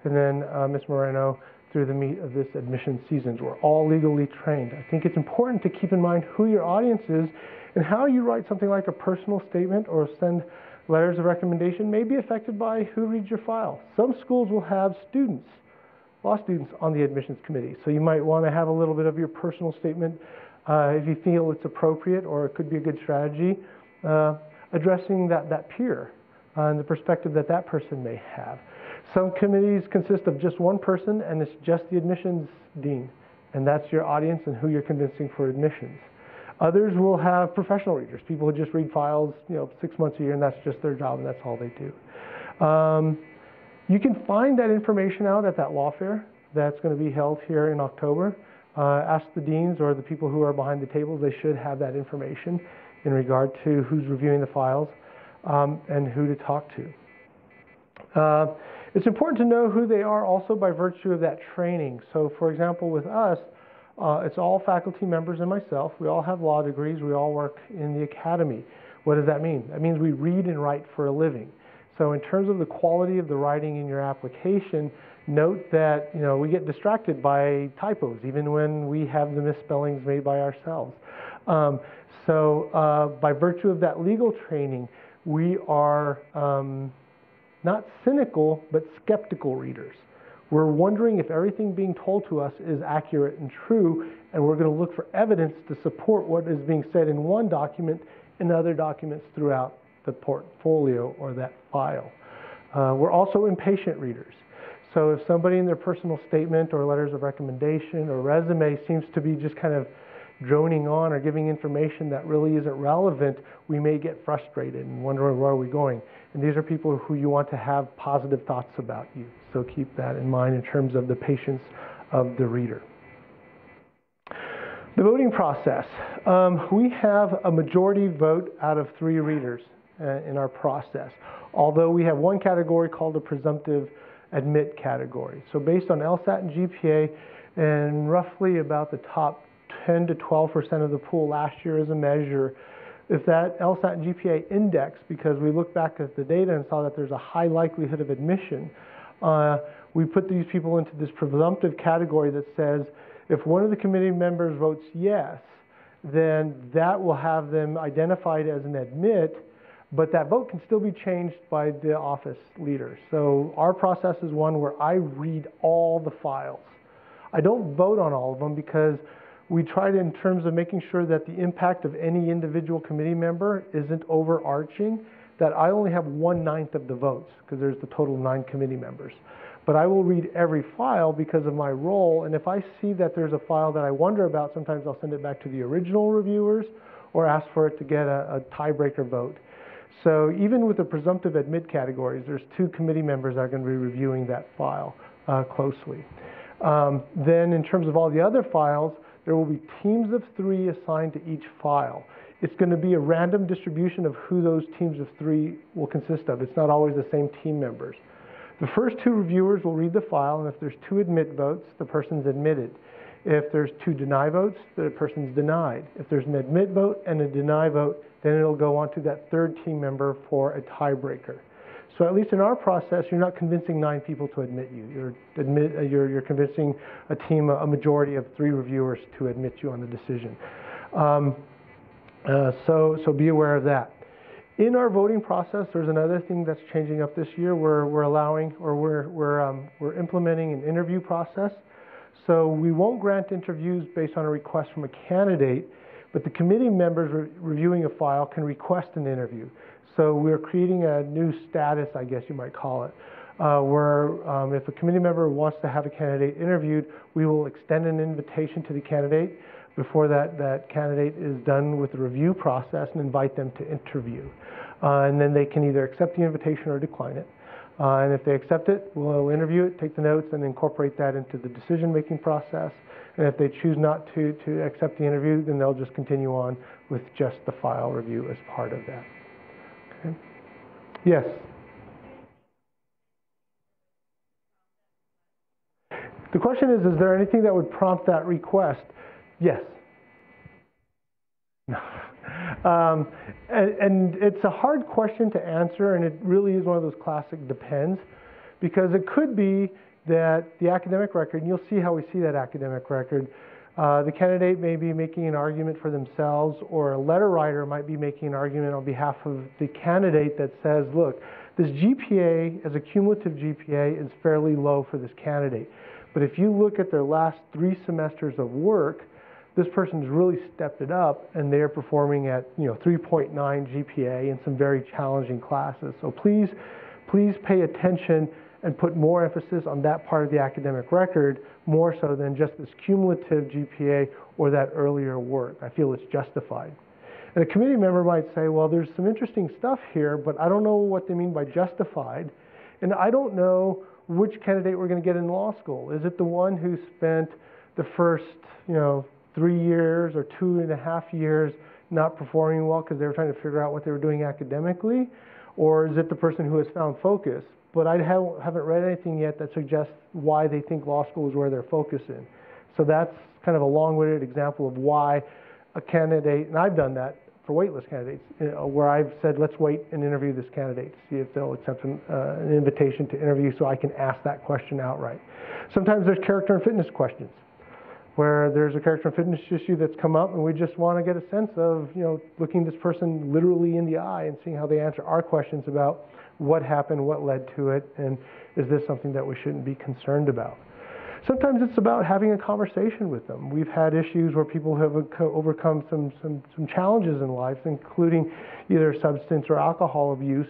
and then uh, Ms. Moreno through the meat of this admission seasons. We're all legally trained. I think it's important to keep in mind who your audience is and how you write something like a personal statement or send letters of recommendation may be affected by who reads your file. Some schools will have students, law students, on the admissions committee. So you might want to have a little bit of your personal statement uh, if you feel it's appropriate or it could be a good strategy, uh, addressing that, that peer uh, and the perspective that that person may have. Some committees consist of just one person and it's just the admissions dean, and that's your audience and who you're convincing for admissions. Others will have professional readers, people who just read files, you know, six months a year, and that's just their job, and that's all they do. Um, you can find that information out at that law fair that's going to be held here in October. Uh, ask the deans or the people who are behind the tables, they should have that information in regard to who's reviewing the files um, and who to talk to. Uh, it's important to know who they are also by virtue of that training. So, for example, with us, uh, it's all faculty members and myself. We all have law degrees. We all work in the academy. What does that mean? That means we read and write for a living. So, in terms of the quality of the writing in your application, note that you know we get distracted by typos, even when we have the misspellings made by ourselves. Um, so, uh, by virtue of that legal training, we are um, not cynical, but skeptical readers. We're wondering if everything being told to us is accurate and true, and we're going to look for evidence to support what is being said in one document in other documents throughout the portfolio or that file. Uh, we're also impatient readers. So if somebody in their personal statement or letters of recommendation or resume seems to be just kind of droning on or giving information that really isn't relevant, we may get frustrated and wondering where are we going. And these are people who you want to have positive thoughts about you. So keep that in mind in terms of the patience of the reader. The voting process. Um, we have a majority vote out of three readers in our process, although we have one category called the presumptive admit category. So based on LSAT and GPA, and roughly about the top 10 to 12 percent of the pool last year as a measure. If that LSAT and GPA index, because we looked back at the data and saw that there's a high likelihood of admission, uh, we put these people into this presumptive category that says if one of the committee members votes yes, then that will have them identified as an admit, but that vote can still be changed by the office leader. So our process is one where I read all the files. I don't vote on all of them because we tried in terms of making sure that the impact of any individual committee member isn't overarching, that I only have one ninth of the votes because there's the total nine committee members. But I will read every file because of my role, and if I see that there's a file that I wonder about, sometimes I'll send it back to the original reviewers or ask for it to get a, a tiebreaker vote. So even with the presumptive admit categories, there's two committee members that are going to be reviewing that file uh, closely. Um, then in terms of all the other files, there will be teams of three assigned to each file. It's going to be a random distribution of who those teams of three will consist of. It's not always the same team members. The first two reviewers will read the file, and if there's two admit votes, the person's admitted. If there's two deny votes, the person's denied. If there's an admit vote and a deny vote, then it'll go on to that third team member for a tiebreaker. So at least in our process, you're not convincing nine people to admit you. You're, admit, uh, you're, you're convincing a team, a majority of three reviewers to admit you on the decision. Um, uh, so, so be aware of that. In our voting process, there's another thing that's changing up this year. We're, we're allowing or we're, we're, um, we're implementing an interview process. So we won't grant interviews based on a request from a candidate, but the committee members re reviewing a file can request an interview. So we're creating a new status, I guess you might call it, uh, where um, if a committee member wants to have a candidate interviewed, we will extend an invitation to the candidate before that, that candidate is done with the review process and invite them to interview. Uh, and then they can either accept the invitation or decline it. Uh, and if they accept it, we'll interview it, take the notes, and incorporate that into the decision-making process. And if they choose not to, to accept the interview, then they'll just continue on with just the file review as part of that. Okay. Yes. The question is, is there anything that would prompt that request? Yes. um, and, and, it's a hard question to answer, and it really is one of those classic depends, because it could be that the academic record, and you'll see how we see that academic record, uh, the candidate may be making an argument for themselves, or a letter writer might be making an argument on behalf of the candidate that says, look, this GPA as a cumulative GPA is fairly low for this candidate. But if you look at their last three semesters of work, this person's really stepped it up and they're performing at, you know, 3.9 GPA in some very challenging classes. So please, please pay attention and put more emphasis on that part of the academic record more so than just this cumulative GPA or that earlier work. I feel it's justified. And a committee member might say, well, there's some interesting stuff here, but I don't know what they mean by justified. And I don't know which candidate we're going to get in law school. Is it the one who spent the first, you know, three years or two and a half years not performing well because they were trying to figure out what they were doing academically? Or is it the person who has found focus? But I haven't read anything yet that suggests why they think law school is where they're focusing. So that's kind of a long-winded example of why a candidate, and I've done that for waitlist candidates, you know, where I've said, let's wait and interview this candidate to see if they'll accept an, uh, an invitation to interview so I can ask that question outright. Sometimes there's character and fitness questions where there's a character and fitness issue that's come up and we just want to get a sense of, you know, looking this person literally in the eye and seeing how they answer our questions about what happened, what led to it, and is this something that we shouldn't be concerned about. Sometimes it's about having a conversation with them. We've had issues where people have overcome some, some, some challenges in life, including either substance or alcohol abuse.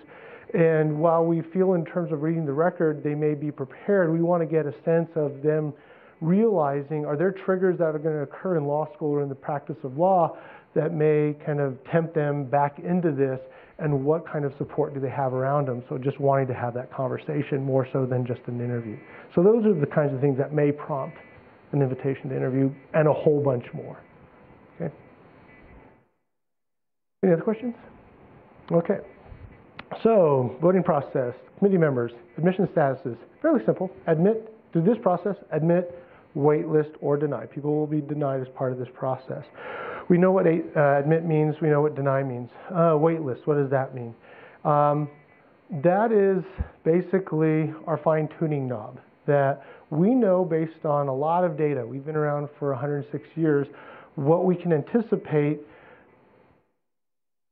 And while we feel in terms of reading the record, they may be prepared, we want to get a sense of them realizing are there triggers that are going to occur in law school or in the practice of law that may kind of tempt them back into this and what kind of support do they have around them. So just wanting to have that conversation more so than just an interview. So those are the kinds of things that may prompt an invitation to interview and a whole bunch more. Okay. Any other questions? Okay. So voting process, committee members, admission statuses, fairly simple. Admit through this process, admit, waitlist, or deny. People will be denied as part of this process. We know what uh, admit means. We know what deny means. Uh, waitlist, what does that mean? Um, that is basically our fine tuning knob that we know based on a lot of data. We've been around for 106 years what we can anticipate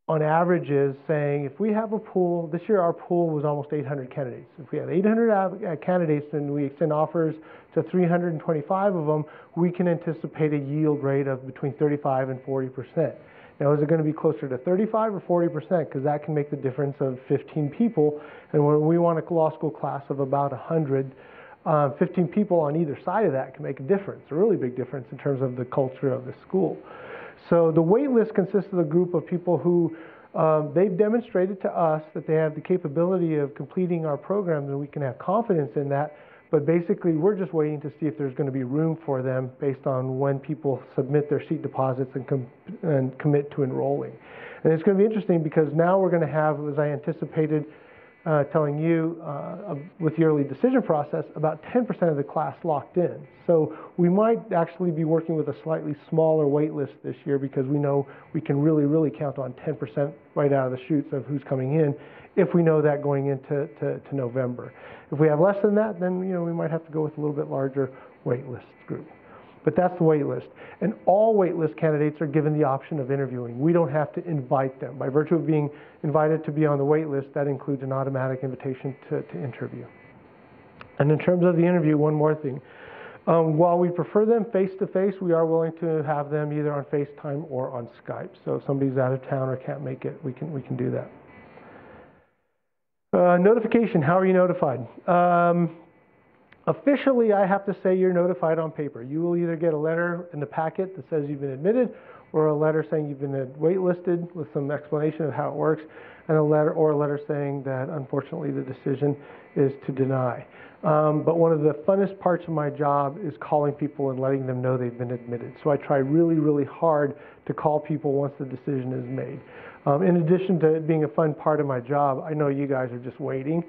on average is saying if we have a pool, this year our pool was almost 800 candidates. If we have 800 uh, candidates and we extend offers to 325 of them, we can anticipate a yield rate of between 35 and 40 percent. Now, is it going to be closer to 35 or 40 percent? Because that can make the difference of 15 people. And when we want a law school class of about 100, uh, 15 people on either side of that can make a difference, a really big difference in terms of the culture of the school. So the wait list consists of a group of people who um, they've demonstrated to us that they have the capability of completing our programs and we can have confidence in that. But basically, we're just waiting to see if there's going to be room for them based on when people submit their seat deposits and, com and commit to enrolling. And it's going to be interesting because now we're going to have, as I anticipated, uh, telling you uh, with the early decision process, about 10% of the class locked in. So we might actually be working with a slightly smaller wait list this year because we know we can really, really count on 10% right out of the chutes of who's coming in if we know that going into to, to November. If we have less than that, then you know we might have to go with a little bit larger wait list group. But that's the wait list. And all wait list candidates are given the option of interviewing. We don't have to invite them. By virtue of being invited to be on the wait list, that includes an automatic invitation to, to interview. And in terms of the interview, one more thing. Um, while we prefer them face to face, we are willing to have them either on FaceTime or on Skype. So if somebody's out of town or can't make it, we can, we can do that. Uh, notification, how are you notified? Um, Officially, I have to say you're notified on paper. You will either get a letter in the packet that says you've been admitted, or a letter saying you've been waitlisted with some explanation of how it works, and a letter or a letter saying that unfortunately the decision is to deny. Um, but one of the funnest parts of my job is calling people and letting them know they've been admitted. So I try really, really hard to call people once the decision is made. Um, in addition to it being a fun part of my job, I know you guys are just waiting,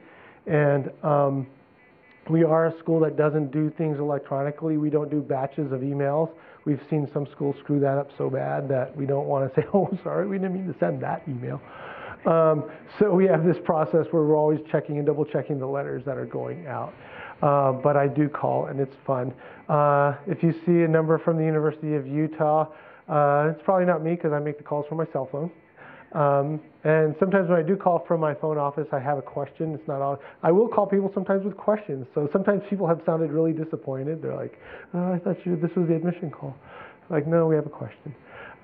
and um, we are a school that doesn't do things electronically. We don't do batches of emails. We've seen some schools screw that up so bad that we don't want to say, oh, sorry, we didn't mean to send that email. Um, so we have this process where we're always checking and double checking the letters that are going out. Uh, but I do call and it's fun. Uh, if you see a number from the University of Utah, uh, it's probably not me because I make the calls from my cell phone. Um, and sometimes when I do call from my phone office, I have a question. It's not all. I will call people sometimes with questions. So sometimes people have sounded really disappointed. They're like, oh, "I thought you this was the admission call." Like, no, we have a question.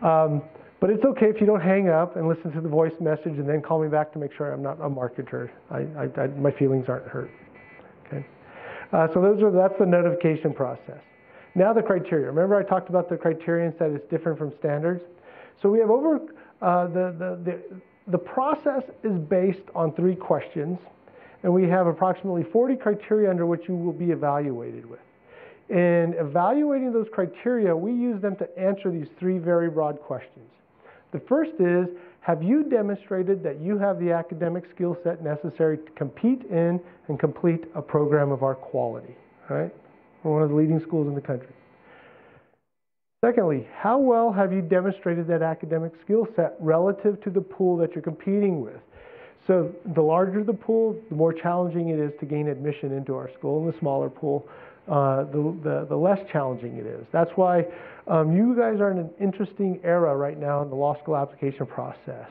Um, but it's okay if you don't hang up and listen to the voice message and then call me back to make sure I'm not a marketer. I, I, I, my feelings aren't hurt. Okay. Uh, so those are that's the notification process. Now the criteria. Remember I talked about the criterion that is different from standards. So we have over uh, the, the the process is based on three questions, and we have approximately 40 criteria under which you will be evaluated with. In evaluating those criteria, we use them to answer these three very broad questions. The first is, have you demonstrated that you have the academic skill set necessary to compete in and complete a program of our quality? Right? We're one of the leading schools in the country. Secondly, how well have you demonstrated that academic skill set relative to the pool that you're competing with? So the larger the pool, the more challenging it is to gain admission into our school, and the smaller pool, uh, the, the, the, less challenging it is. That's why um, you guys are in an interesting era right now in the law school application process.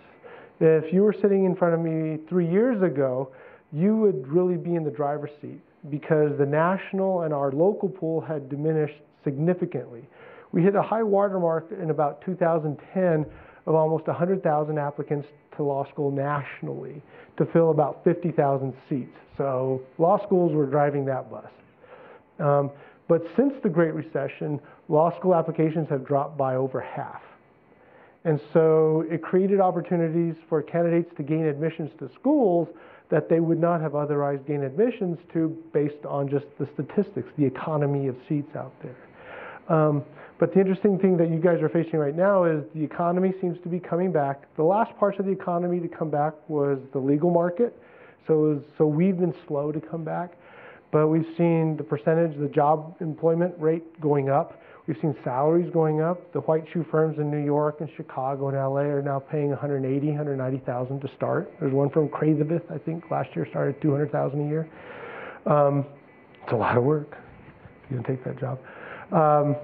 If you were sitting in front of me three years ago, you would really be in the driver's seat because the national and our local pool had diminished significantly. We hit a high watermark in about 2010 of almost 100,000 applicants to law school nationally to fill about 50,000 seats. So law schools were driving that bus. Um, but since the Great Recession, law school applications have dropped by over half. And so it created opportunities for candidates to gain admissions to schools that they would not have otherwise gained admissions to based on just the statistics, the economy of seats out there. Um, but the interesting thing that you guys are facing right now is the economy seems to be coming back. The last parts of the economy to come back was the legal market. So, was, so we've been slow to come back. But we've seen the percentage, the job employment rate going up. We've seen salaries going up. The white shoe firms in New York and Chicago and LA are now paying 180, 190,000 to start. There's one from Cravath, I think, last year started 200,000 a year. Um, it's a lot of work if you can take that job. Um,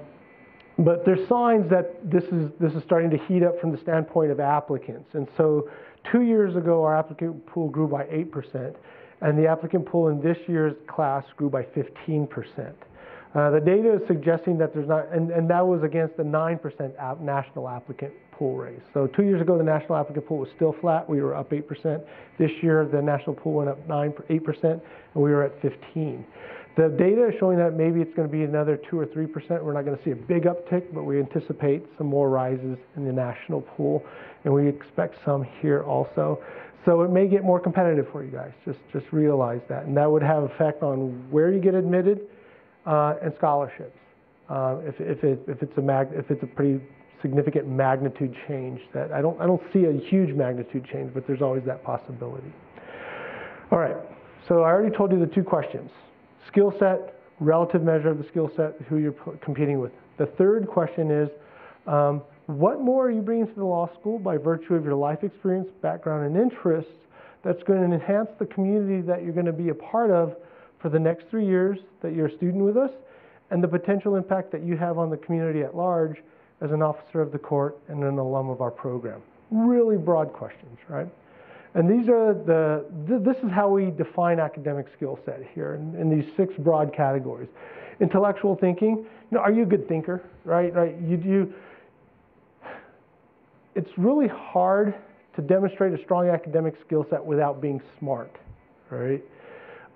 but there's signs that this is this is starting to heat up from the standpoint of applicants. And so, two years ago, our applicant pool grew by eight percent and the applicant pool in this year's class grew by 15%. Uh, the data is suggesting that there's not, and, and that was against the 9% app, national applicant pool raise. So two years ago, the national applicant pool was still flat. We were up 8%. This year, the national pool went up 9, 8%, and we were at 15. The data is showing that maybe it's going to be another 2 or 3%. We're not going to see a big uptick, but we anticipate some more rises in the national pool, and we expect some here also. So it may get more competitive for you guys. Just just realize that, and that would have effect on where you get admitted uh, and scholarships. Uh, if if it, if it's a mag if it's a pretty significant magnitude change, that I don't I don't see a huge magnitude change, but there's always that possibility. All right. So I already told you the two questions: skill set, relative measure of the skill set, who you're competing with. The third question is. Um, what more are you bringing to the law school by virtue of your life experience, background, and interests that's going to enhance the community that you're going to be a part of for the next three years that you're a student with us, and the potential impact that you have on the community at large as an officer of the court and an alum of our program? Really broad questions, right? And these are the, th this is how we define academic skill set here in, in, these six broad categories. Intellectual thinking, you know, are you a good thinker, right? Right? You, you, it's really hard to demonstrate a strong academic skill set without being smart, right?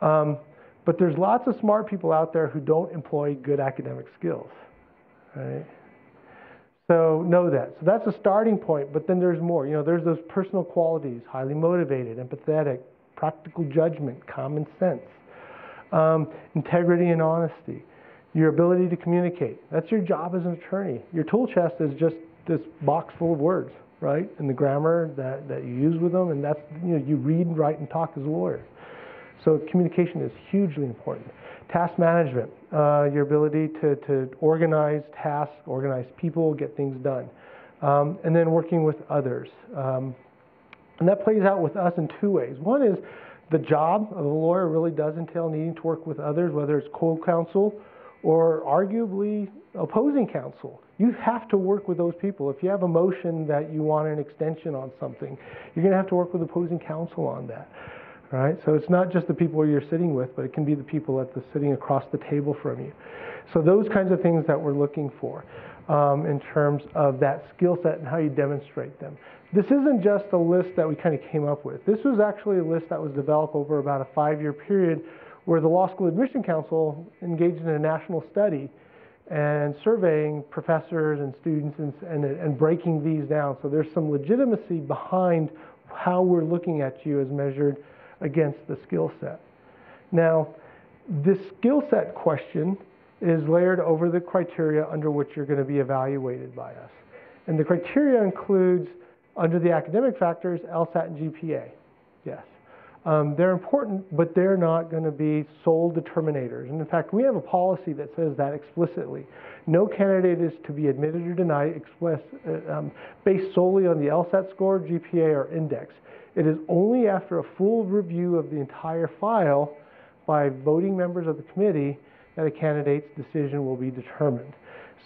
Um, but there's lots of smart people out there who don't employ good academic skills, right? So know that. So that's a starting point, but then there's more. You know, there's those personal qualities, highly motivated, empathetic, practical judgment, common sense, um, integrity and honesty, your ability to communicate. That's your job as an attorney. Your tool chest is just this box full of words, right? And the grammar that, that you use with them, and that's, you know, you read, write, and talk as a lawyer. So communication is hugely important. Task management, uh, your ability to, to organize tasks, organize people, get things done. Um, and then working with others. Um, and that plays out with us in two ways. One is the job of a lawyer really does entail needing to work with others, whether it's co-counsel or arguably opposing counsel. You have to work with those people. If you have a motion that you want an extension on something, you're going to have to work with opposing counsel on that. Right? So it's not just the people you're sitting with, but it can be the people at the sitting across the table from you. So those kinds of things that we're looking for. um, in terms of that skill set and how you demonstrate them. This isn't just a list that we kind of came up with. This was actually a list that was developed over about a five-year period where the Law School Admission Council engaged in a national study and surveying professors and students and, and, and breaking these down. So there's some legitimacy behind how we're looking at you as measured against the skill set. Now, this skill set question is layered over the criteria under which you're going to be evaluated by us. And the criteria includes, under the academic factors, LSAT and GPA. Yes. Um, they're important, but they're not going to be sole determinators. And in fact, we have a policy that says that explicitly. No candidate is to be admitted or denied uh, um, based solely on the LSAT score, GPA, or index. It is only after a full review of the entire file by voting members of the committee that a candidate's decision will be determined.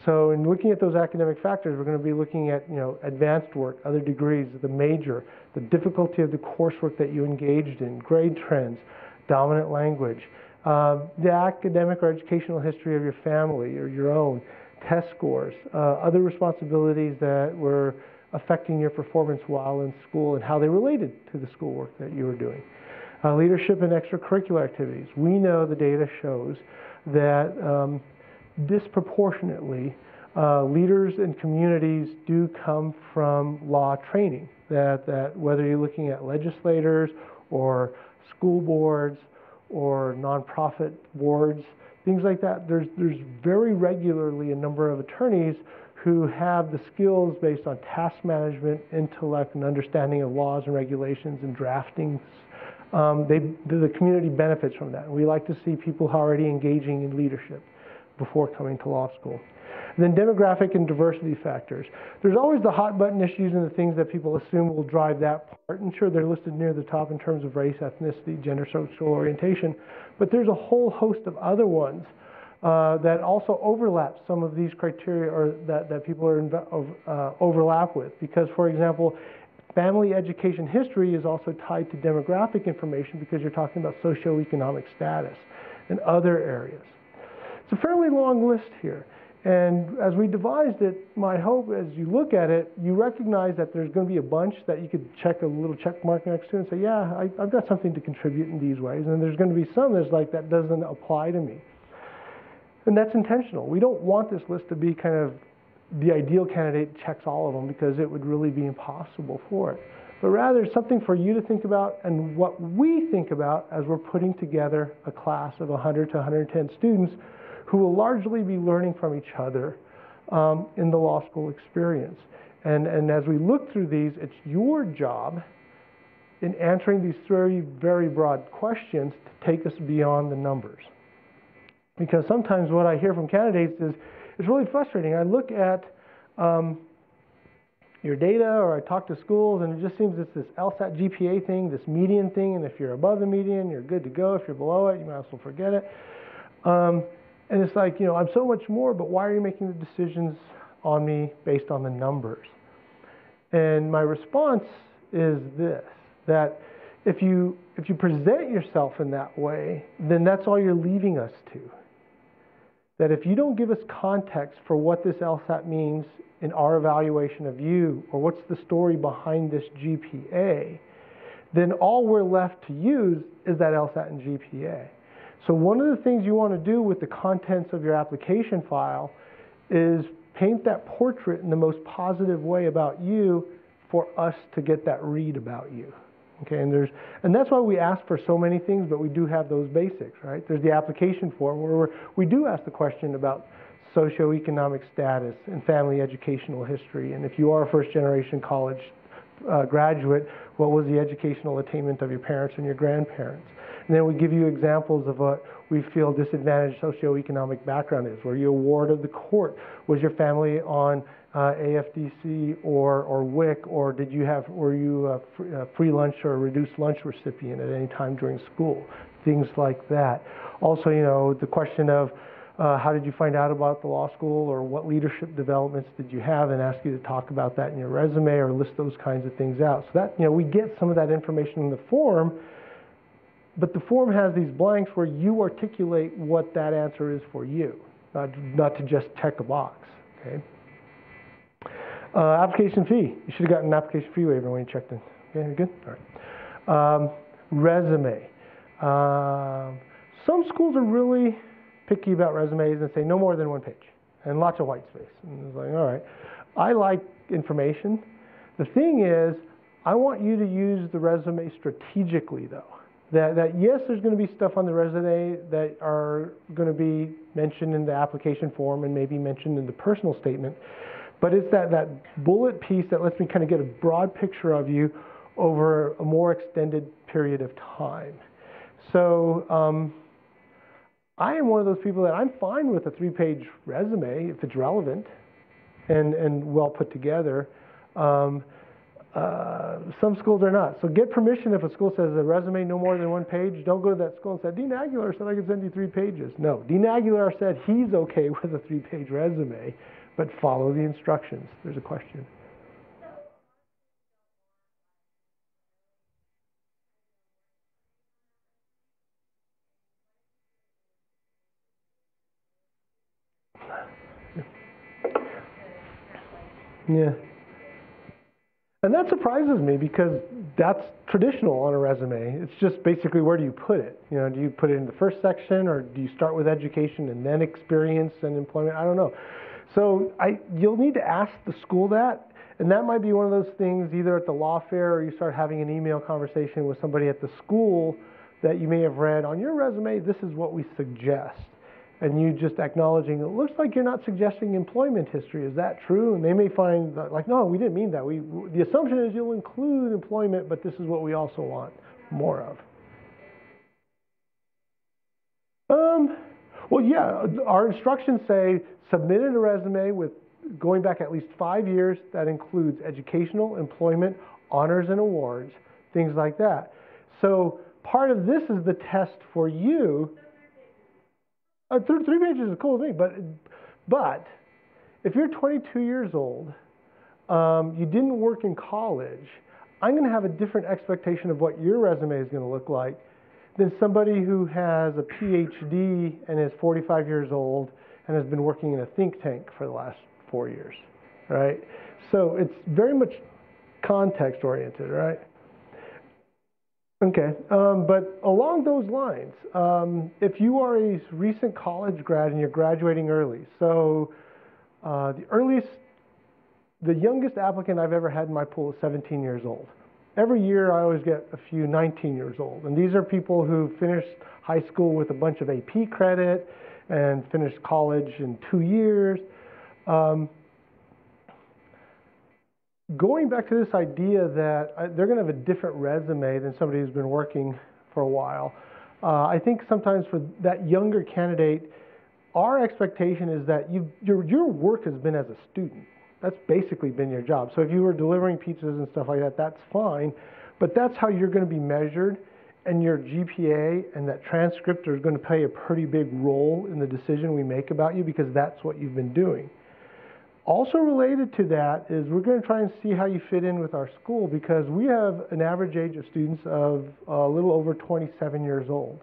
So in looking at those academic factors, we're going to be looking at, you know, advanced work, other degrees, the major, the difficulty of the coursework that you engaged in, grade trends, dominant language, uh, the academic or educational history of your family or your own, test scores, uh, other responsibilities that were affecting your performance while in school and how they related to the schoolwork that you were doing. Uh, leadership and extracurricular activities. We know the data shows that um, disproportionately uh, leaders and communities do come from law training. That, that whether you're looking at legislators or school boards or nonprofit boards, things like that, there's, there's very regularly a number of attorneys who have the skills based on task management, intellect, and understanding of laws and regulations and drafting um, they, the community benefits from that. We like to see people already engaging in leadership before coming to law school. And then demographic and diversity factors. There's always the hot button issues and the things that people assume will drive that part. And sure, they're listed near the top in terms of race, ethnicity, gender, social orientation. But there's a whole host of other ones uh, that also overlap some of these criteria or that, that people are uh, overlap with. Because, for example, Family education history is also tied to demographic information because you're talking about socioeconomic status and other areas. It's a fairly long list here. And as we devised it, my hope as you look at it, you recognize that there's going to be a bunch that you could check a little check mark next to and say, yeah, I, have got something to contribute in these ways. And there's going to be some that's like, that doesn't apply to me. And that's intentional. We don't want this list to be kind of the ideal candidate checks all of them because it would really be impossible for it. But rather, something for you to think about and what we think about as we're putting together a class of 100 to 110 students who will largely be learning from each other um, in the law school experience. And, and as we look through these, it's your job in answering these very, very broad questions to take us beyond the numbers. Because sometimes what I hear from candidates is, it's really frustrating. I look at um, your data or I talk to schools and it just seems it's this LSAT GPA thing, this median thing, and if you're above the median, you're good to go. If you're below it, you might as well forget it. Um, and it's like, you know, I'm so much more, but why are you making the decisions on me based on the numbers? And my response is this, that if you, if you present yourself in that way, then that's all you're leaving us to that if you don't give us context for what this LSAT means in our evaluation of you, or what's the story behind this GPA, then all we're left to use is that LSAT and GPA. So one of the things you want to do with the contents of your application file is paint that portrait in the most positive way about you for us to get that read about you. Okay, and there's and that's why we ask for so many things, but we do have those basics, right? There's the application form where we do ask the question about socioeconomic status and family educational history, and if you are a first generation college uh, graduate, what was the educational attainment of your parents and your grandparents? And then we give you examples of what we feel disadvantaged socioeconomic background is. Were you a ward of the court? Was your family on AFDC or, or WIC, or did you have, were you a free, a free lunch or reduced lunch recipient at any time during school? Things like that. Also, you know, the question of uh, how did you find out about the law school or what leadership developments did you have and ask you to talk about that in your resume or list those kinds of things out. So that, you know, we get some of that information in the form, but the form has these blanks where you articulate what that answer is for you, not, not to just check a box, okay? Uh, application fee. You should have gotten an application fee waiver when you checked in. Okay, you good? All right. Um, resume. Um, some schools are really picky about resumes and say no more than one page and lots of white space. And it's like, all right. I like information. The thing is, I want you to use the resume strategically, though. That, that yes, there's going to be stuff on the resume that are going to be mentioned in the application form and maybe mentioned in the personal statement, but it's that, that bullet piece that lets me kind of get a broad picture of you over a more extended period of time. So um, I am one of those people that I'm fine with a three-page resume if it's relevant and, and well put together. Um, uh, some schools are not. So get permission if a school says a resume no more than one page. Don't go to that school and say, Dean Aguilar said I could send you three pages. No, Dean Aguilar said he's okay with a three page resume, but follow the instructions. There's a question. Yeah. And that surprises me because that's traditional on a resume. It's just basically where do you put it? You know, do you put it in the first section or do you start with education and then experience and employment? I don't know. So I, you'll need to ask the school that, and that might be one of those things either at the law fair or you start having an email conversation with somebody at the school that you may have read on your resume. This is what we suggest and you just acknowledging it looks like you're not suggesting employment history. Is that true? And they may find that, like, no, we didn't mean that. We the assumption is you'll include employment, but this is what we also want more of. Um, well, yeah, our instructions say submitted a resume with going back at least five years that includes educational, employment, honors and awards, things like that. So part of this is the test for you uh, three, pages is cool with me, but but if you're 22 years old, um, you didn't work in college, I'm going to have a different expectation of what your resume is going to look like than somebody who has a PhD and is 45 years old and has been working in a think tank for the last four years, right? So it's very much context oriented, right? Okay, um, but along those lines, um, if you are a recent college grad and you're graduating early, so uh, the earliest, the youngest applicant I've ever had in my pool is 17 years old. Every year I always get a few 19 years old, and these are people who finished high school with a bunch of AP credit and finished college in two years. Um, going back to this idea that uh, they're going to have a different resume than somebody who's been working for a while, uh, I think sometimes for that younger candidate, our expectation is that you, your, your work has been as a student. That's basically been your job. So if you were delivering pizzas and stuff like that, that's fine. But that's how you're going to be measured, and your GPA and that transcript are going to play a pretty big role in the decision we make about you because that's what you've been doing. Also related to that is we're going to try and see how you fit in with our school because we have an average age of students of a little over 27 years old.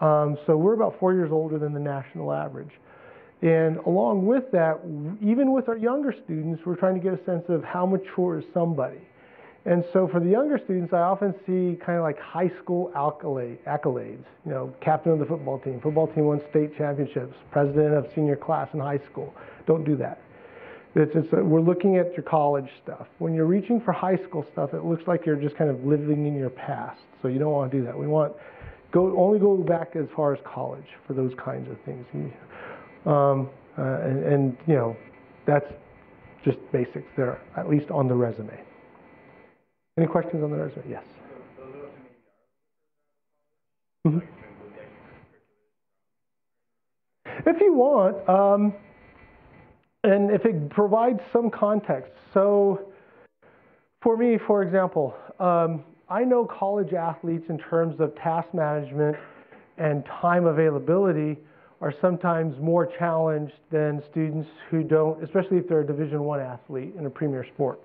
Um, so we're about four years older than the national average. And along with that, even with our younger students, we're trying to get a sense of how mature is somebody. And so for the younger students, I often see kind of like high school accolades. You know, captain of the football team, football team won state championships, president of senior class in high school. Don't do that. It's just, uh, we're looking at your college stuff. When you're reaching for high school stuff, it looks like you're just kind of living in your past. So you don't want to do that. We want go only go back as far as college for those kinds of things. Um, uh, and, and you know, that's just basics there, at least on the resume. Any questions on the resume? Yes. Mm -hmm. If you want. Um, and if it provides some context. So for me, for example, um, I know college athletes in terms of task management and time availability are sometimes more challenged than students who don't, especially if they're a Division One athlete in a premier sport.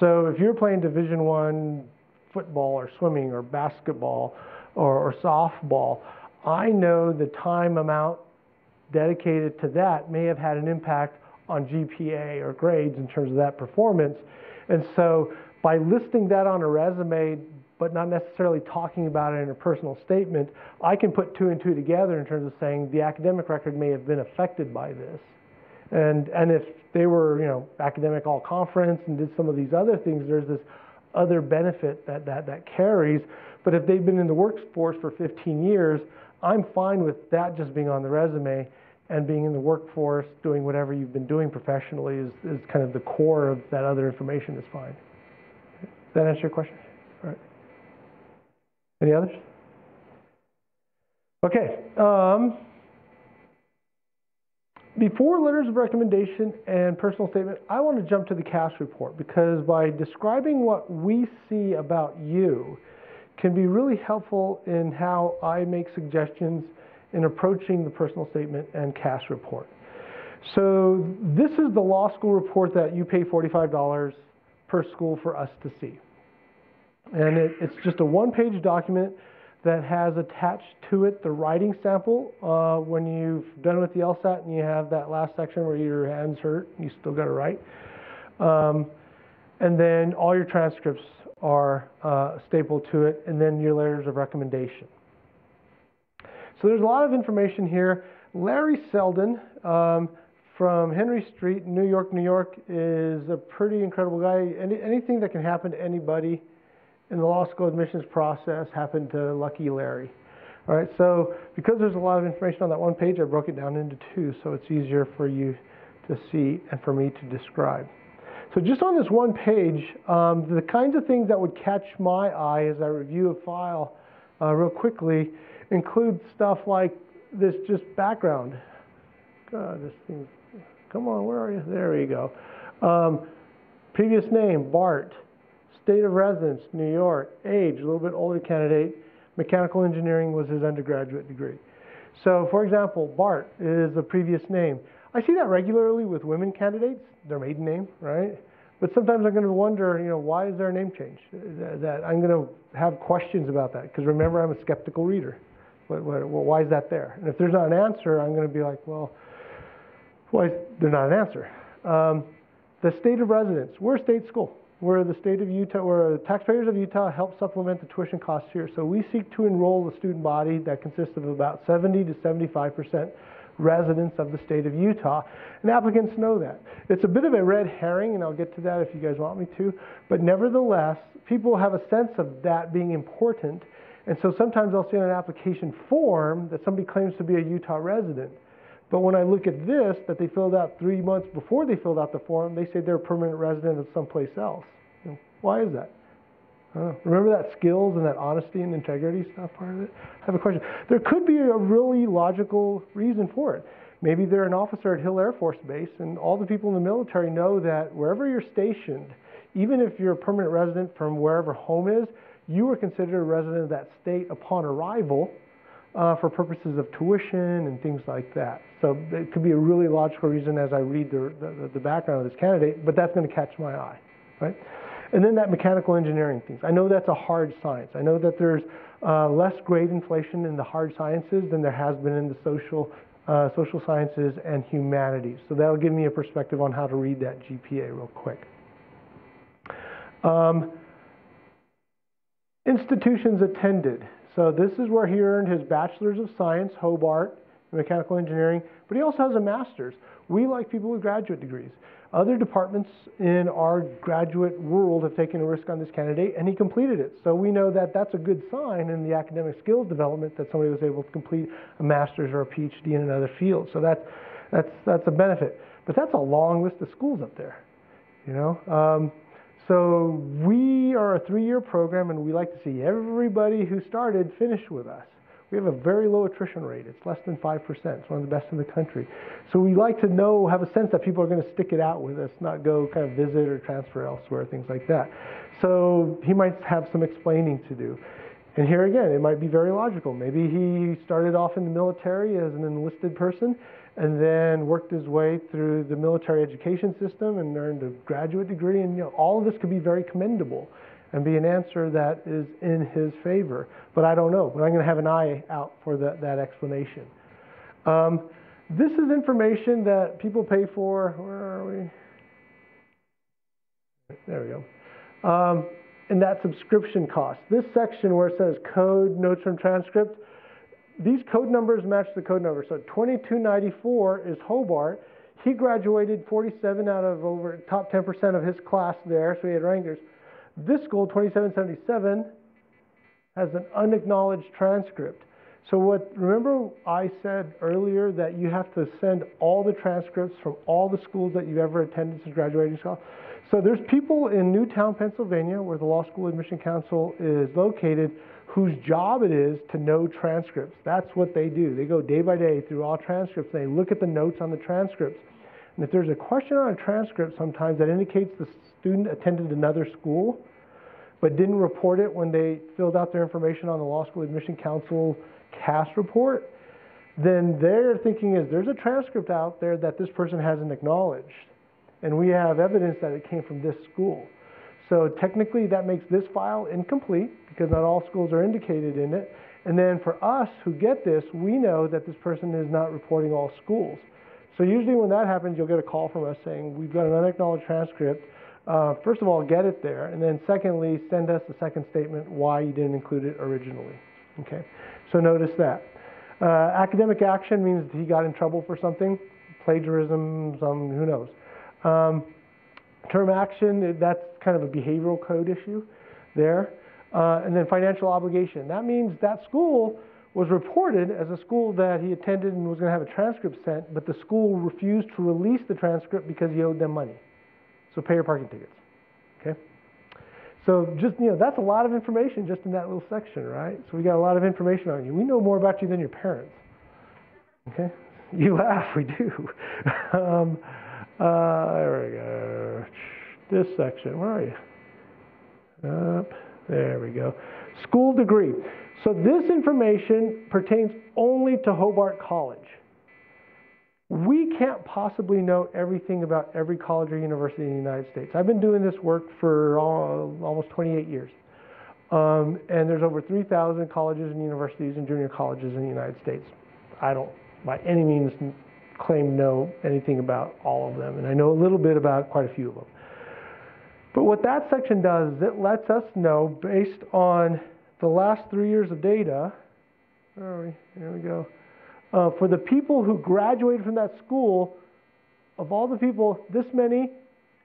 So if you're playing Division One football or swimming or basketball or, or softball, I know the time amount dedicated to that may have had an impact on GPA or grades in terms of that performance. And so by listing that on a resume, but not necessarily talking about it in a personal statement, I can put two and two together in terms of saying the academic record may have been affected by this. And, and if they were, you know, academic all conference and did some of these other things, there's this other benefit that, that, that carries. But if they've been in the workforce for 15 years, I'm fine with that just being on the resume and being in the workforce, doing whatever you've been doing professionally is, is kind of the core of that other information is fine. Does that answer your question? All right. Any others? Okay. Um, before letters of recommendation and personal statement, I want to jump to the CAS report because by describing what we see about you can be really helpful in how I make suggestions in approaching the personal statement and CAS report. So this is the law school report that you pay $45 per school for us to see. And it, it's just a one-page document that has attached to it the writing sample uh, when you've done with the LSAT and you have that last section where your hands hurt, you still got to write. Um, and then all your transcripts are uh, stapled to it, and then your letters of recommendation. So there's a lot of information here. Larry Selden um, from Henry Street, New York, New York, is a pretty incredible guy. Any, anything that can happen to anybody in the law school admissions process happened to Lucky Larry. All right, so because there's a lot of information on that one page, I broke it down into two so it's easier for you to see and for me to describe. So just on this one page, um, the kinds of things that would catch my eye as I review a file uh, real quickly include stuff like this just background. God, this thing, come on, where are you? There you go. Um, previous name, Bart. State of residence, New York. Age, a little bit older candidate. Mechanical engineering was his undergraduate degree. So, for example, Bart is a previous name. I see that regularly with women candidates, their maiden name, right? But sometimes I'm going to wonder, you know, why is there a name change? That I'm going to have questions about that because remember, I'm a skeptical reader. What, well, why is that there? And if there's not an answer, I'm going to be like, well, why is there not an answer? Um, the state of residence. We're a state school where the state of Utah, where taxpayers of Utah help supplement the tuition costs here. So we seek to enroll the student body that consists of about 70 to 75 percent residents of the state of Utah, and applicants know that. It's a bit of a red herring, and I'll get to that if you guys want me to, but nevertheless, people have a sense of that being important, and so sometimes I'll see on an application form that somebody claims to be a Utah resident. But when I look at this, that they filled out three months before they filled out the form, they say they're a permanent resident of someplace else. You know, why is that? Remember that skills and that honesty and integrity stuff part of it? I have a question. There could be a really logical reason for it. Maybe they're an officer at Hill Air Force Base, and all the people in the military know that wherever you're stationed, even if you're a permanent resident from wherever home is, you are considered a resident of that state upon arrival uh, for purposes of tuition and things like that. So it could be a really logical reason as I read the, the, the background of this candidate, but that's going to catch my eye, right? And then that mechanical engineering things. I know that's a hard science. I know that there's uh, less grade inflation in the hard sciences than there has been in the social, uh, social sciences and humanities. So that'll give me a perspective on how to read that GPA real quick. Um, institutions attended. So this is where he earned his Bachelor's of Science, Hobart, mechanical engineering, but he also has a master's. We like people with graduate degrees. Other departments in our graduate world have taken a risk on this candidate, and he completed it. So we know that that's a good sign in the academic skills development that somebody was able to complete a master's or a PhD in another field. So that's, that's, that's a benefit. But that's a long list of schools up there, you know? Um, so we are a three-year program, and we like to see everybody who started finish with us. We have a very low attrition rate. It's less than 5%. It's one of the best in the country. So we like to know, have a sense that people are going to stick it out with us, not go kind of visit or transfer elsewhere, things like that. So he might have some explaining to do. And here again, it might be very logical. Maybe he started off in the military as an enlisted person and then worked his way through the military education system and earned a graduate degree. And you know, all of this could be very commendable and be an answer that is in his favor. But I don't know. But I'm going to have an eye out for that, that explanation. Um, This is information that people pay for. Where are we? There we go. Um, and that subscription cost. This section where it says code, notes from transcript, these code numbers match the code number. So 2294 is Hobart. He graduated 47 out of over top 10% of his class there, so he had rankers. This school, 2777, has an unacknowledged transcript. So what, remember I said earlier that you have to send all the transcripts from all the schools that you've ever attended since graduating school? So there's people in Newtown, Pennsylvania, where the Law School Admission Council is located, whose job it is to know transcripts. That's what they do. They go day by day through all transcripts. They look at the notes on the transcripts. And if there's a question on a transcript sometimes that indicates the student attended another school, but didn't report it when they filled out their information on the Law School Admission Council CAS report, then their thinking is there's a transcript out there that this person hasn't acknowledged. And we have evidence that it came from this school. So technically, that makes this file incomplete because not all schools are indicated in it. And then for us who get this, we know that this person is not reporting all schools. So usually when that happens, you'll get a call from us saying, we've got an unacknowledged transcript. Uh, first of all, get it there. And then secondly, send us the second statement why you didn't include it originally. Okay? So notice that. Uh, academic action means he got in trouble for something, plagiarism, some, who knows. Um, term action, that's kind of a behavioral code issue there. Uh, and then financial obligation. That means that school was reported as a school that he attended and was going to have a transcript sent, but the school refused to release the transcript because he owed them money. So pay your parking tickets. Okay? So just, you know, that's a lot of information just in that little section, right? So we got a lot of information on you. We know more about you than your parents. Okay? You laugh, we do. um, uh, there we go. This section, where are you? Up, there we go. School degree. So this information pertains only to Hobart College. We can't possibly know everything about every college or university in the United States. I've been doing this work for all, almost 28 years. Um, and there's over 3,000 colleges and universities and junior colleges in the United States. I don't, by any means, claim to know anything about all of them, and I know a little bit about quite a few of them. But what that section does is it lets us know, based on the last three years of data, where are we? Here we go uh, for the people who graduated from that school, of all the people, this many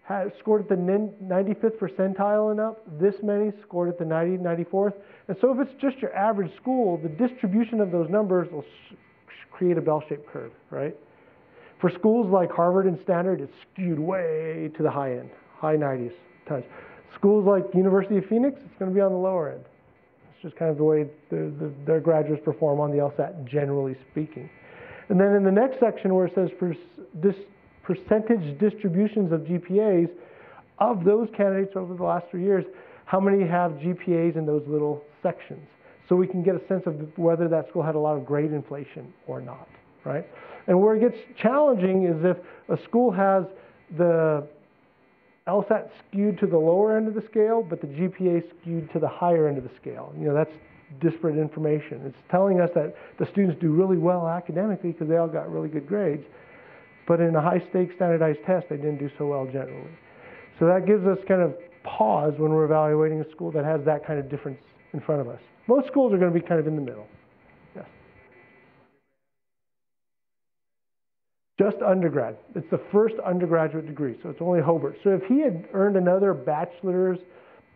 had scored at the 95th percentile and up, this many scored at the 90, 94th. And so if it's just your average school, the distribution of those numbers will create a bell-shaped curve, right? For schools like Harvard and Stanford, it's skewed way to the high end, high 90s times. Schools like University of Phoenix, it's going to be on the lower end It's just kind of the way the, the, their graduates perform on the LSAT, generally speaking. And then in the next section where it says per, this percentage distributions of GPAs, of those candidates over the last three years, how many have GPAs in those little sections? So we can get a sense of whether that school had a lot of grade inflation or not, right? And where it gets challenging is if a school has the LSAT skewed to the lower end of the scale, but the GPA skewed to the higher end of the scale. You know, that's disparate information. It's telling us that the students do really well academically because they all got really good grades, but in a high stakes standardized test, they didn't do so well generally. So that gives us kind of pause when we're evaluating a school that has that kind of difference in front of us. Most schools are going to be kind of in the middle. Just undergrad. It's the first undergraduate degree, so it's only Hobart. So if he had earned another bachelor's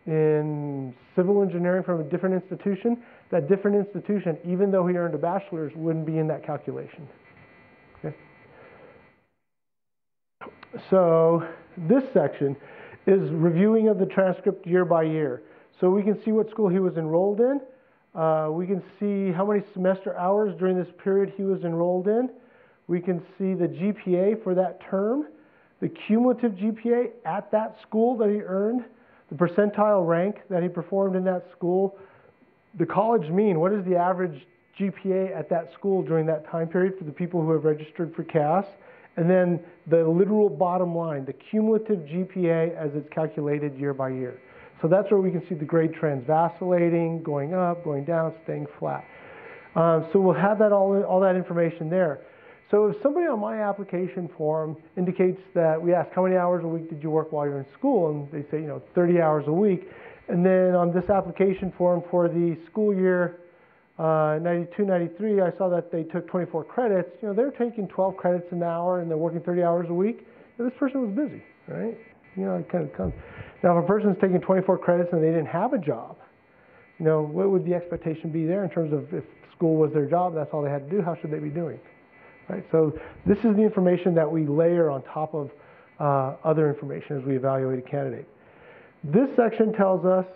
in civil engineering from a different institution, that different institution, even though he earned a bachelor's, wouldn't be in that calculation. Okay? So this section is reviewing of the transcript year by year. So we can see what school he was enrolled in. Uh, we can see how many semester hours during this period he was enrolled in. We can see the GPA for that term, the cumulative GPA at that school that he earned, the percentile rank that he performed in that school, the college mean, what is the average GPA at that school during that time period for the people who have registered for CAS, and then the literal bottom line, the cumulative GPA as it's calculated year by year. So that's where we can see the grade trends vacillating, going up, going down, staying flat. Um, so we'll have that all, all that information there. So if somebody on my application form indicates that we ask how many hours a week did you work while you're in school, and they say, you know, 30 hours a week, and then on this application form for the school year uh, 92, 93, I saw that they took 24 credits. You know, they're taking 12 credits an hour and they're working 30 hours a week. And this person was busy, right? You know, it kind of comes. Now, if a person's taking 24 credits and they didn't have a job, you know, what would the expectation be there in terms of if school was their job, that's all they had to do, how should they be doing? Right? So this is the information that we layer on top of uh, other information as we evaluate a candidate. This section tells us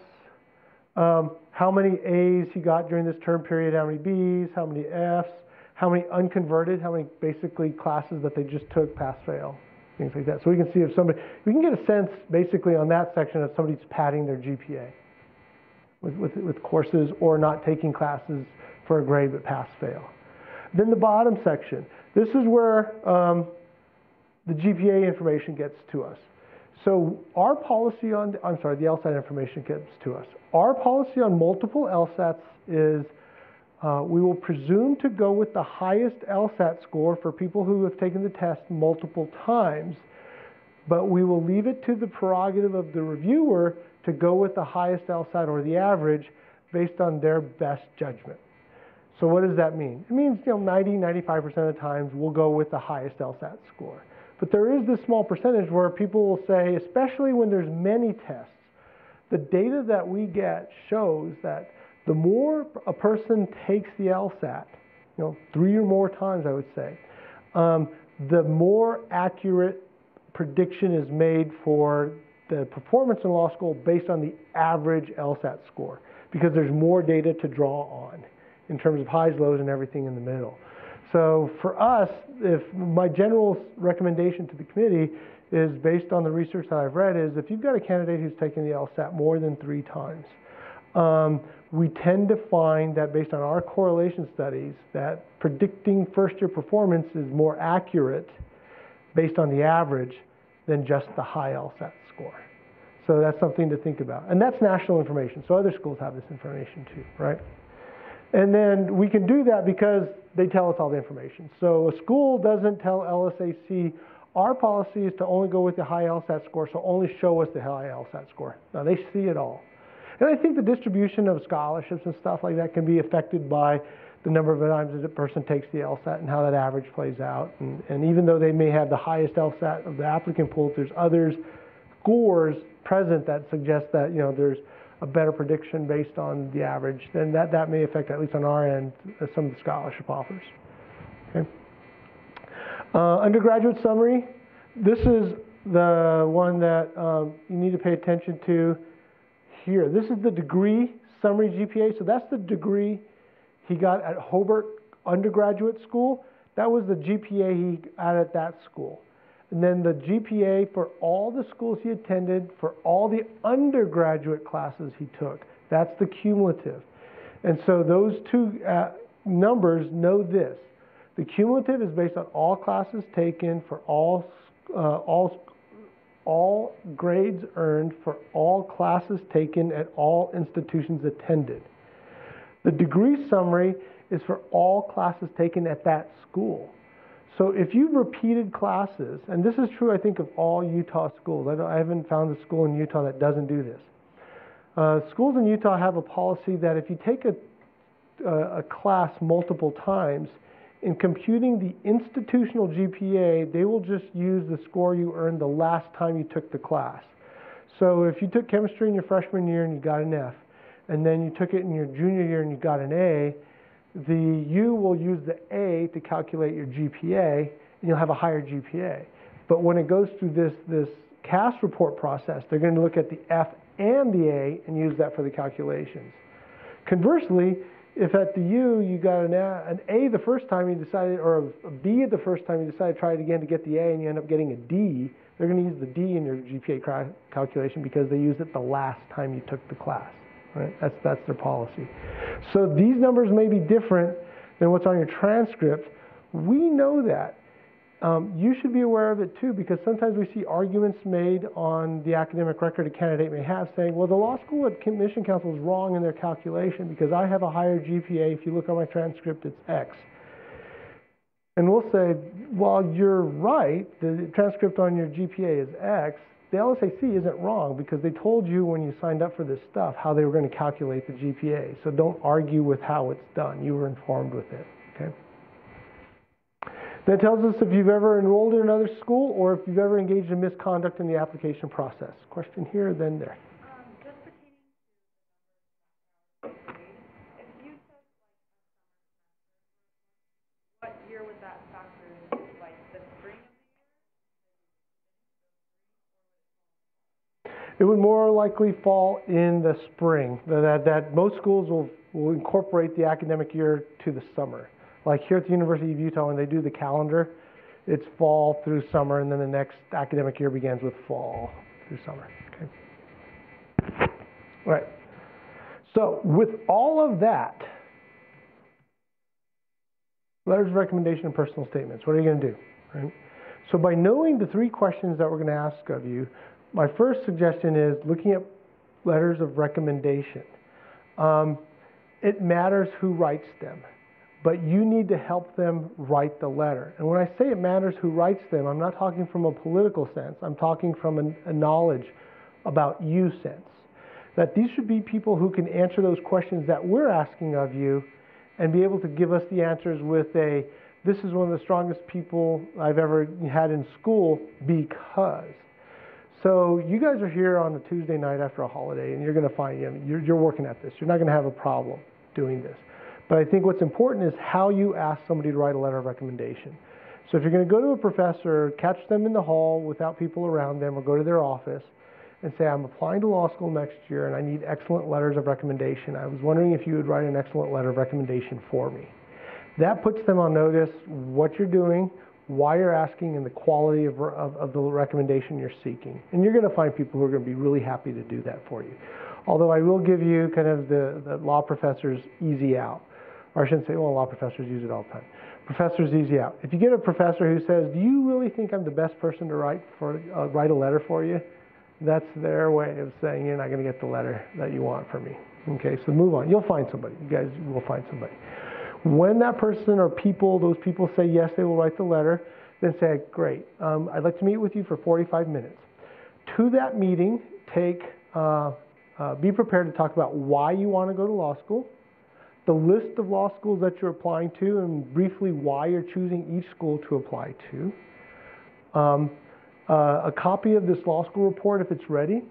um, how many A's he got during this term period, how many B's, how many F's, how many unconverted, how many basically classes that they just took, pass, fail, things like that. So we can see if somebody, we can get a sense basically on that section if somebody's padding their GPA with, with, with courses or not taking classes for a grade but pass, fail. Then the bottom section, this is where um, the GPA information gets to us. So our policy on, I'm sorry, the LSAT information gets to us. Our policy on multiple LSATs is uh, we will presume to go with the highest LSAT score for people who have taken the test multiple times, but we will leave it to the prerogative of the reviewer to go with the highest LSAT or the average based on their best judgment. So what does that mean? It means, you know, 90, 95% of the times we'll go with the highest LSAT score. But there is this small percentage where people will say, especially when there's many tests, the data that we get shows that the more a person takes the LSAT, you know, three or more times, I would say, um, the more accurate prediction is made for the performance in law school based on the average LSAT score because there's more data to draw on in terms of highs, lows, and everything in the middle. So for us, if my general recommendation to the committee is based on the research that I've read is if you've got a candidate who's taken the LSAT more than three times, um, we tend to find that based on our correlation studies that predicting first year performance is more accurate based on the average than just the high LSAT score. So that's something to think about. And that's national information. So other schools have this information too, right? And then we can do that because they tell us all the information. So a school doesn't tell LSAC, our policy is to only go with the high LSAT score, so only show us the high LSAT score. Now they see it all. And I think the distribution of scholarships and stuff like that can be affected by the number of times that a person takes the LSAT and how that average plays out. And, and even though they may have the highest LSAT of the applicant pool, there's others scores present that suggest that, you know, there's a better prediction based on the average, then that, that may affect, at least on our end, some of the scholarship offers. Okay. Uh, undergraduate summary. This is the one that um, you need to pay attention to here. This is the degree summary GPA. So that's the degree he got at Hobart Undergraduate School. That was the GPA he got at that school. And then the GPA for all the schools he attended, for all the undergraduate classes he took. That's the cumulative. And so those two uh, numbers know this. The cumulative is based on all classes taken for all, uh, all, all grades earned for all classes taken at all institutions attended. The degree summary is for all classes taken at that school. So if you've repeated classes, and this is true, I think, of all Utah schools. I, I haven't found a school in Utah that doesn't do this. Uh, schools in Utah have a policy that if you take a, a, a class multiple times, in computing the institutional GPA, they will just use the score you earned the last time you took the class. So if you took chemistry in your freshman year and you got an F, and then you took it in your junior year and you got an A, the U will use the A to calculate your GPA, and you'll have a higher GPA. But when it goes through this, this CAS report process, they're going to look at the F and the A and use that for the calculations. Conversely, if at the U you got an A, an a the first time you decided, or a B the first time you decided to try it again to get the A and you end up getting a D, they're going to use the D in your GPA calculation because they used it the last time you took the class. Right? That's, that's their policy. So these numbers may be different than what's on your transcript. We know that. Um, you should be aware of it too because sometimes we see arguments made on the academic record a candidate may have saying, well, the law school Admission Council is wrong in their calculation because I have a higher GPA. If you look on my transcript, it's X. And we'll say, well, you're right, the transcript on your GPA is X. The LSAC isn't wrong because they told you when you signed up for this stuff how they were going to calculate the GPA. So don't argue with how it's done. You were informed with it, okay? That tells us if you've ever enrolled in another school or if you've ever engaged in misconduct in the application process. Question here, then there. Um, just pertaining to the number of grade, if you took like a summer semester, what year would that factor into, like the spring of It would more likely fall in the spring. That, that, most schools will, will incorporate the academic year to the summer. Like here at the University of Utah, when they do the calendar, it's fall through summer, and then the next academic year begins with fall through summer. Okay. All right. So with all of that, letters of recommendation and personal statements, what are you going to do? Right? So by knowing the three questions that we're going to ask of you, my first suggestion is looking at letters of recommendation. Um, it matters who writes them, but you need to help them write the letter. And when I say it matters who writes them, I'm not talking from a political sense, I'm talking from a, a knowledge about you sense. That these should be people who can answer those questions that we're asking of you and be able to give us the answers with a, this is one of the strongest people I've ever had in school because. So you guys are here on a Tuesday night after a holiday, and you're going to find you know, you're, you're working at this. You're not going to have a problem doing this. But I think what's important is how you ask somebody to write a letter of recommendation. So if you're going to go to a professor, catch them in the hall without people around them, or go to their office and say, I'm applying to law school next year and I need excellent letters of recommendation. I was wondering if you would write an excellent letter of recommendation for me. That puts them on notice what you're doing, why you're asking, and the quality of, of, of the recommendation you're seeking. And you're going to find people who are going to be really happy to do that for you. Although I will give you kind of the, the law professor's easy out. Or I shouldn't say, well, law professors use it all the time. Professor's easy out. If you get a professor who says, do you really think I'm the best person to write, for, uh, write a letter for you? That's their way of saying you're not going to get the letter that you want from me. Okay, so move on. You'll find somebody. You guys will find somebody. When that person or people, those people say yes, they will write the letter, then say, great, um, I'd like to meet with you for 45 minutes. To that meeting, take, uh, uh, be prepared to talk about why you want to go to law school, the list of law schools that you're applying to, and briefly why you're choosing each school to apply to. Um, uh, a copy of this law school report if it's ready.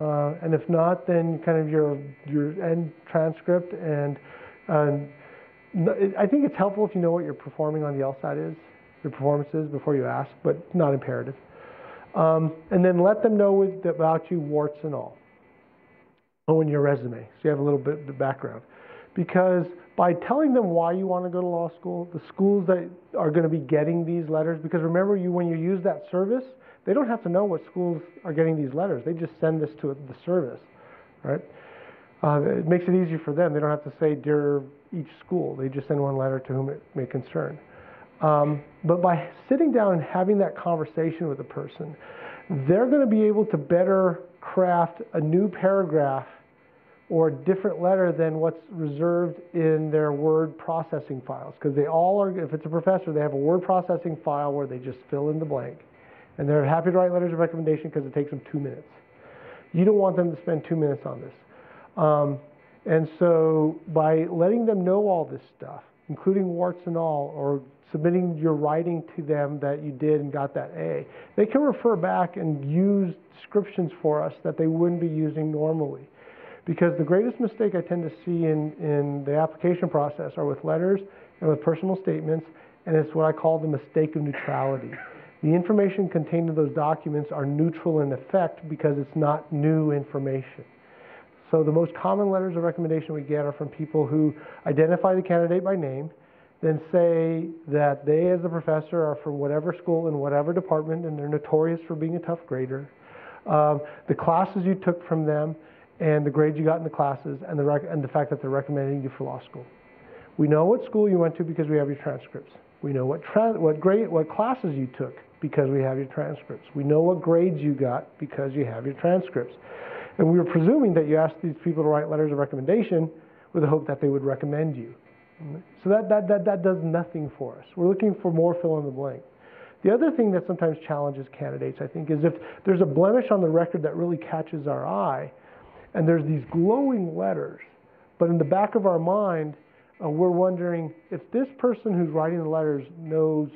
Uh, and if not, then kind of your your end transcript and um, I think it's helpful if you know what you're performing on the LSAT is, your performance is before you ask, but not imperative. Um, and then let them know with, about you, warts and all. Oh, your resume, so you have a little bit of background. Because by telling them why you want to go to law school, the schools that are going to be getting these letters, because remember, you when you use that service, they don't have to know what schools are getting these letters. They just send this to the service, right? Uh, it makes it easier for them. They don't have to say dear each school. They just send one letter to whom it may concern. Um, but by sitting down and having that conversation with a person, they're going to be able to better craft a new paragraph or a different letter than what's reserved in their word processing files. Because they all are, if it's a professor, they have a word processing file where they just fill in the blank. And they're happy to write letters of recommendation because it takes them two minutes. You don't want them to spend two minutes on this. Um, and so by letting them know all this stuff, including warts and all, or submitting your writing to them that you did and got that A, they can refer back and use descriptions for us that they wouldn't be using normally. Because the greatest mistake I tend to see in, in the application process are with letters and with personal statements, and it's what I call the mistake of neutrality. The information contained in those documents are neutral in effect because it's not new information. So the most common letters of recommendation we get are from people who identify the candidate by name, then say that they, as a professor, are from whatever school in whatever department, and they're notorious for being a tough grader. Um, the classes you took from them, and the grades you got in the classes, and the, and the fact that they're recommending you for law school. We know what school you went to because we have your transcripts. We know what, what grade, what classes you took because we have your transcripts. We know what grades you got because you have your transcripts. And we were presuming that you asked these people to write letters of recommendation with the hope that they would recommend you. So that, that, that, that does nothing for us. We're looking for more fill in the blank. The other thing that sometimes challenges candidates, I think, is if there's a blemish on the record that really catches our eye, and there's these glowing letters, but in the back of our mind, uh, we're wondering if this person who's writing the letters knows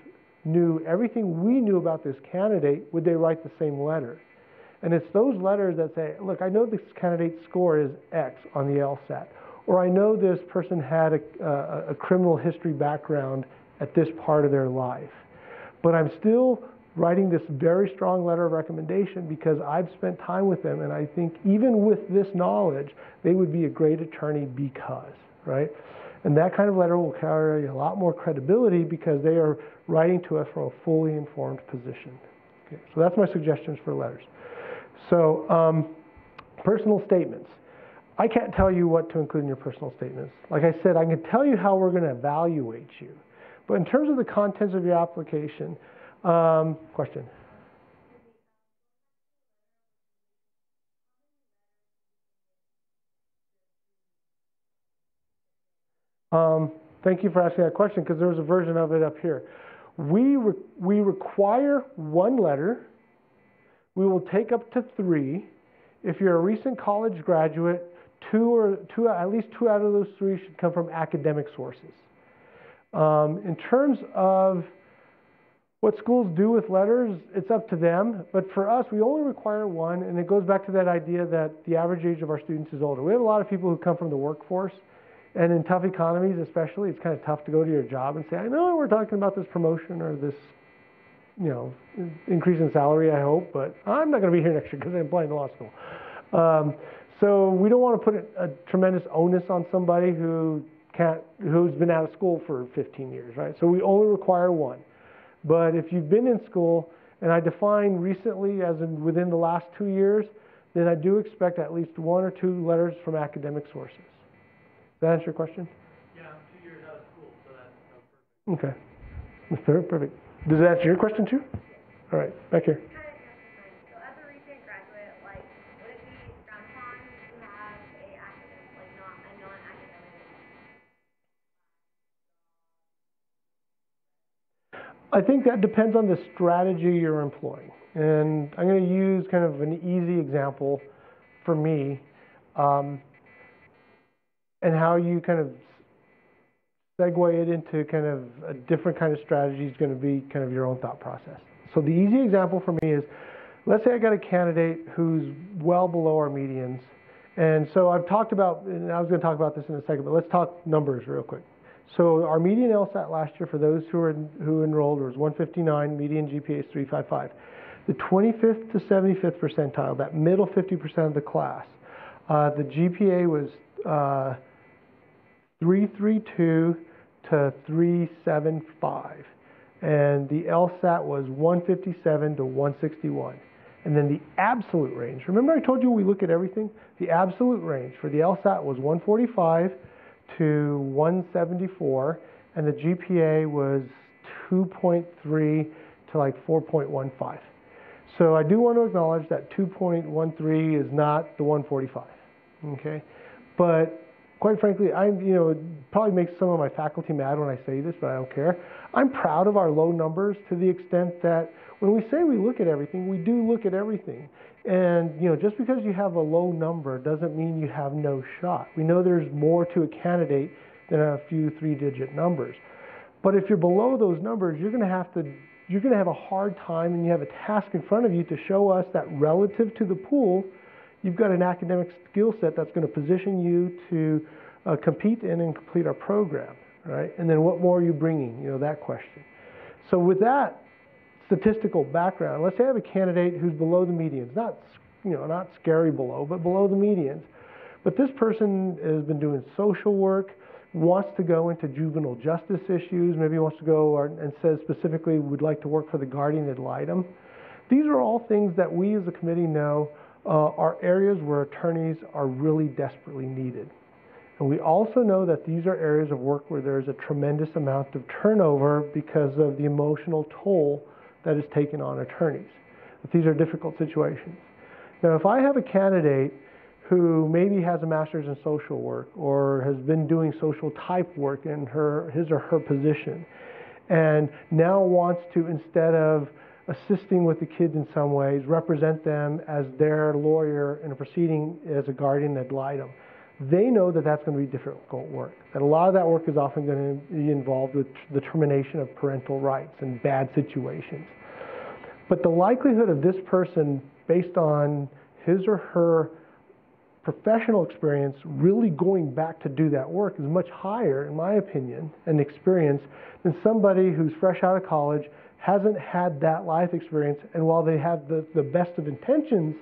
knew everything we knew about this candidate, would they write the same letter? And it's those letters that say, look, I know this candidate's score is X on the LSAT, or I know this person had a, a, a criminal history background at this part of their life. But I'm still writing this very strong letter of recommendation because I've spent time with them, and I think even with this knowledge, they would be a great attorney because, right? And that kind of letter will carry a lot more credibility because they are writing to us from a fully informed position. Okay, so that's my suggestions for letters. So, um, personal statements. I can't tell you what to include in your personal statements. Like I said, I can tell you how we're going to evaluate you. But in terms of the contents of your application, um, question? Um, thank you for asking that question because there was a version of it up here. We, re we require one letter. We will take up to three. If you're a recent college graduate, two or two, at least two out of those three should come from academic sources. Um, in terms of what schools do with letters, it's up to them. But for us, we only require one, and it goes back to that idea that the average age of our students is older. We have a lot of people who come from the workforce, and in tough economies, especially, it's kind of tough to go to your job and say, "I know we're talking about this promotion or this, you know, increase in salary. I hope, but I'm not going to be here next year because I'm applying to law school." Um, so we don't want to put a, a tremendous onus on somebody who can't, who's been out of school for 15 years, right? So we only require one. But if you've been in school, and I define recently as in within the last two years, then I do expect at least one or two letters from academic sources. Does that answer your question? Yeah, I'm two years out of school, so that's, perfect. Okay. That's perfect. Does that answer your question too? All right, back here. I think that depends on the strategy you're employing. And I'm going to use kind of an easy example for me um, and how you kind of segue it into kind of a different kind of strategy is going to be kind of your own thought process. So the easy example for me is let's say I got a candidate who's well below our medians. And so I've talked about, and I was going to talk about this in a second, but let's talk numbers real quick. So our median LSAT last year for those who are who enrolled was 159, median GPA is 355. The 25th to 75th percentile, that middle 50% of the class, uh, the GPA was uh, 332 to 375, and the LSAT was 157 to 161. And then the absolute range. Remember, I told you we look at everything. The absolute range for the LSAT was 145 to 174, and the GPA was 2.3 to like 4.15. So I do want to acknowledge that 2.13 is not the 145. Okay, but quite frankly, I'm you know it probably makes some of my faculty mad when I say this, but I don't care. I'm proud of our low numbers to the extent that when we say we look at everything, we do look at everything. And you know, just because you have a low number doesn't mean you have no shot. We know there's more to a candidate than a few three-digit numbers. But if you're below those numbers, you're going to have to you're going to have a hard time and you have a task in front of you to show us that relative to the pool, you've got an academic skill set that's going to position you to uh, compete in and complete our program, right? And then what more are you bringing? You know, that question. So with that statistical background, let's say I have a candidate who's below the medians, not, you know, not scary below, but below the medians. But this person has been doing social work, wants to go into juvenile justice issues, maybe wants to go or, and says specifically would like to work for the guardian ad litem. These are all things that we as a committee know uh, are areas where attorneys are really desperately needed. And we also know that these are areas of work where there's a tremendous amount of turnover because of the emotional toll that is taken on attorneys. That these are difficult situations. Now, if I have a candidate who maybe has a master's in social work or has been doing social type work in her, his or her position and now wants to, instead of assisting with the kids in some ways, represent them as their lawyer in a proceeding as a guardian ad litem. They know that that's going to be difficult work, that a lot of that work is often going to be involved with the termination of parental rights and bad situations. But the likelihood of this person, based on his or her professional experience, really going back to do that work is much higher, in my opinion, and experience than somebody who's fresh out of college, hasn't had that life experience, and while they have the, the best of intentions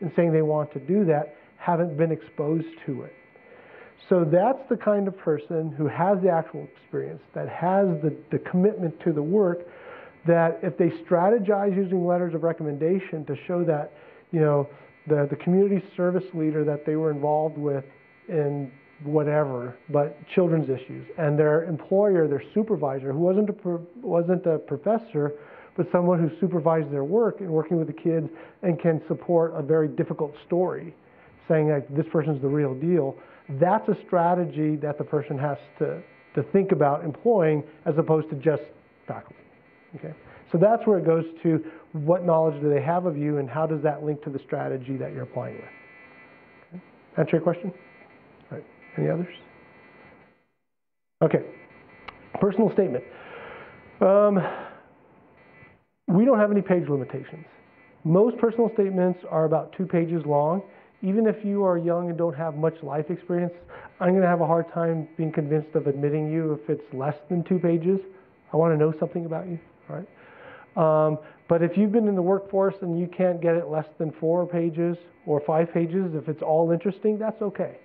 in saying they want to do that, haven't been exposed to it. So that's the kind of person who has the actual experience, that has the, the commitment to the work, that if they strategize using letters of recommendation to show that, you know, the, the community service leader that they were involved with in whatever, but children's issues, and their employer, their supervisor, who wasn't a, wasn't a professor, but someone who supervised their work and working with the kids and can support a very difficult story, saying like this person's the real deal. That's a strategy that the person has to, to think about employing as opposed to just faculty. Okay? So that's where it goes to what knowledge do they have of you and how does that link to the strategy that you're applying with. Okay? Answer your question? Any others? Okay. Personal statement. Um, we don't have any page limitations. Most personal statements are about two pages long. Even if you are young and don't have much life experience, I'm going to have a hard time being convinced of admitting you if it's less than two pages. I want to know something about you, all right? Um, but if you've been in the workforce and you can't get it less than four pages or five pages, if it's all interesting, that's okay.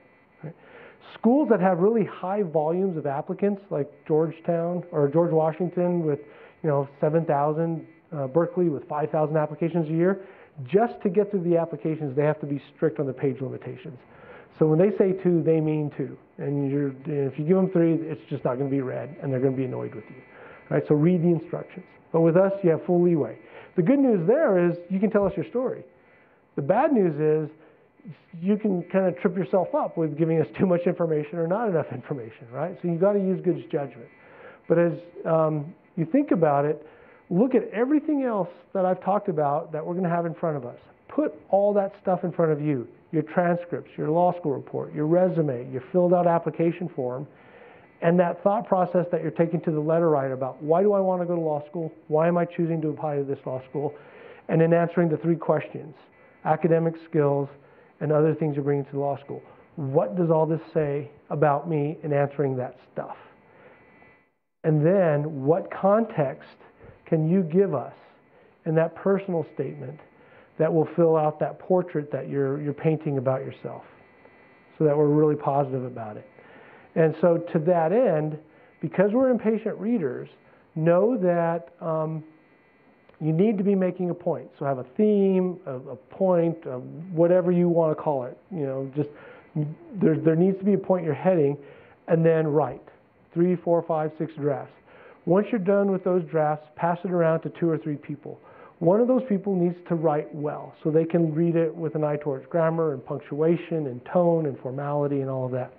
Schools that have really high volumes of applicants, like Georgetown or George Washington with, you know, 7,000, uh, Berkeley with 5,000 applications a year, just to get through the applications, they have to be strict on the page limitations. So when they say two, they mean two. And you're, if you give them three, it's just not going to be read, and they're going to be annoyed with you. All right, so read the instructions. But with us, you have full leeway. The good news there is you can tell us your story. The bad news is you can kind of trip yourself up with giving us too much information or not enough information, right? So you've got to use good judgment. But as um, you think about it, look at everything else that I've talked about that we're going to have in front of us. Put all that stuff in front of you your transcripts, your law school report, your resume, your filled out application form, and that thought process that you're taking to the letter writer about why do I want to go to law school? Why am I choosing to apply to this law school? And then answering the three questions academic skills and other things you're bringing to the law school. What does all this say about me in answering that stuff? And then what context can you give us in that personal statement that will fill out that portrait that you're, you're painting about yourself so that we're really positive about it? And so, to that end, because we're impatient readers, know that um, you need to be making a point. So, have a theme, a, a point, a whatever you want to call it. You know, just there, there needs to be a point you're heading, and then write three, four, five, six drafts. Once you're done with those drafts, pass it around to two or three people. One of those people needs to write well so they can read it with an eye towards grammar and punctuation and tone and formality and all of that.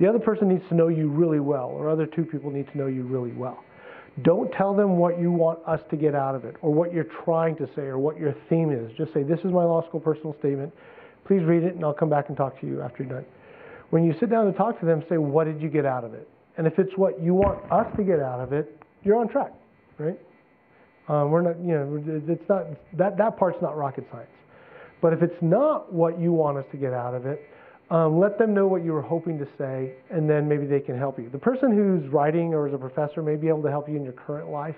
The other person needs to know you really well, or other two people need to know you really well. Don't tell them what you want us to get out of it, or what you're trying to say, or what your theme is. Just say, This is my law school personal statement. Please read it, and I'll come back and talk to you after you're done. When you sit down to talk to them, say, What did you get out of it? And if it's what you want us to get out of it, you're on track, right? Um, we're not, you know, it's not that that part's not rocket science. But if it's not what you want us to get out of it, um, let them know what you were hoping to say, and then maybe they can help you. The person who's writing or is a professor may be able to help you in your current life,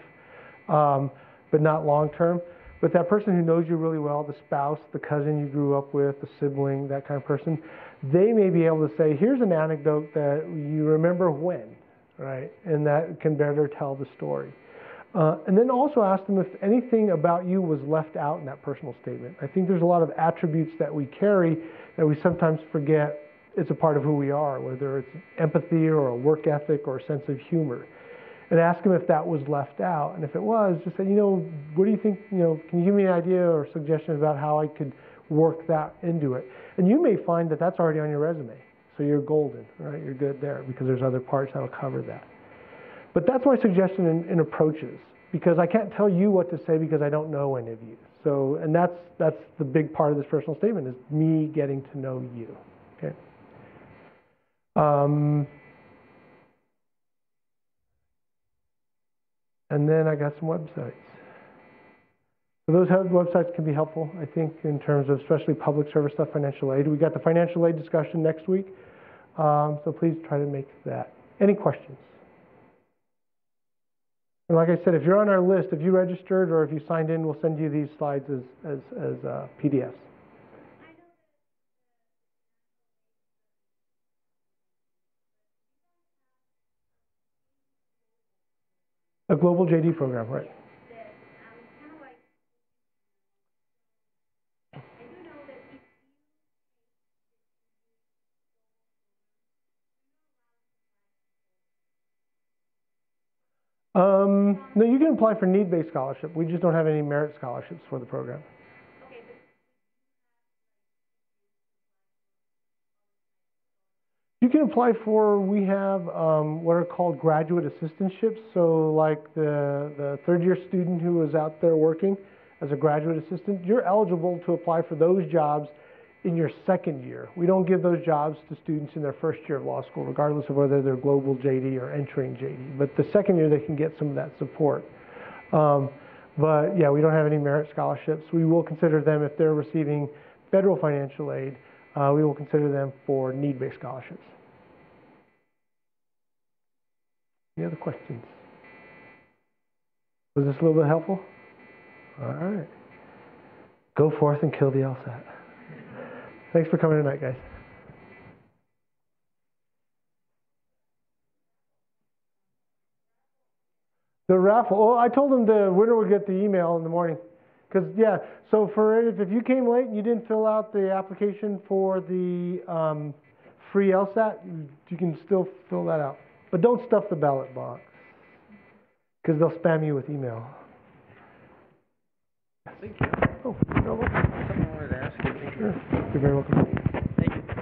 um, but not long term. But that person who knows you really well, the spouse, the cousin you grew up with, the sibling, that kind of person, they may be able to say, here's an anecdote that you remember when, right? And that can better tell the story. Uh, and then also ask them if anything about you was left out in that personal statement. I think there's a lot of attributes that we carry that we sometimes forget it's a part of who we are, whether it's empathy or a work ethic or a sense of humor. And ask them if that was left out. And if it was, just say, you know, what do you think, you know, can you give me an idea or suggestion about how I could work that into it. And you may find that that's already on your resume, so you're golden, right? You're good there because there's other parts that'll cover that. But that's my suggestion in, in approaches because I can't tell you what to say because I don't know any of you. So, and that's that's the big part of this personal statement is me getting to know you. Okay. Um, and then I got some websites. So those websites can be helpful, I think, in terms of especially public service stuff, financial aid. We got the financial aid discussion next week, um, so please try to make that. Any questions? And like I said, if you're on our list, if you registered or if you signed in, we'll send you these slides as, as, as uh, PDFs. A global JD program, right? this, um, kind of like, I do know that if Um, no, you can apply for need-based scholarship. We just don't have any merit scholarships for the program. You can apply for, we have um, what are called graduate assistantships. So, like the, the third year student who is out there working as a graduate assistant, you're eligible to apply for those jobs in your second year. We don't give those jobs to students in their first year of law school, regardless of whether they're global JD or entering JD. But the second year, they can get some of that support. Um, but yeah, we don't have any merit scholarships. We will consider them if they're receiving federal financial aid. Uh, we will consider them for need-based scholarships. Any other questions? Was this a little bit helpful? All right. Go forth and kill the LSAT. Thanks for coming tonight, guys. The raffle. Oh, I told them the winner would get the email in the morning. Because, yeah, so for if, if you came late and you didn't fill out the application for the um, free LSAT, you, you can still fill that out. But don't stuff the ballot box. Because they'll spam you with email. Thank you. Oh, you're Sure. You're very welcome. Thank you.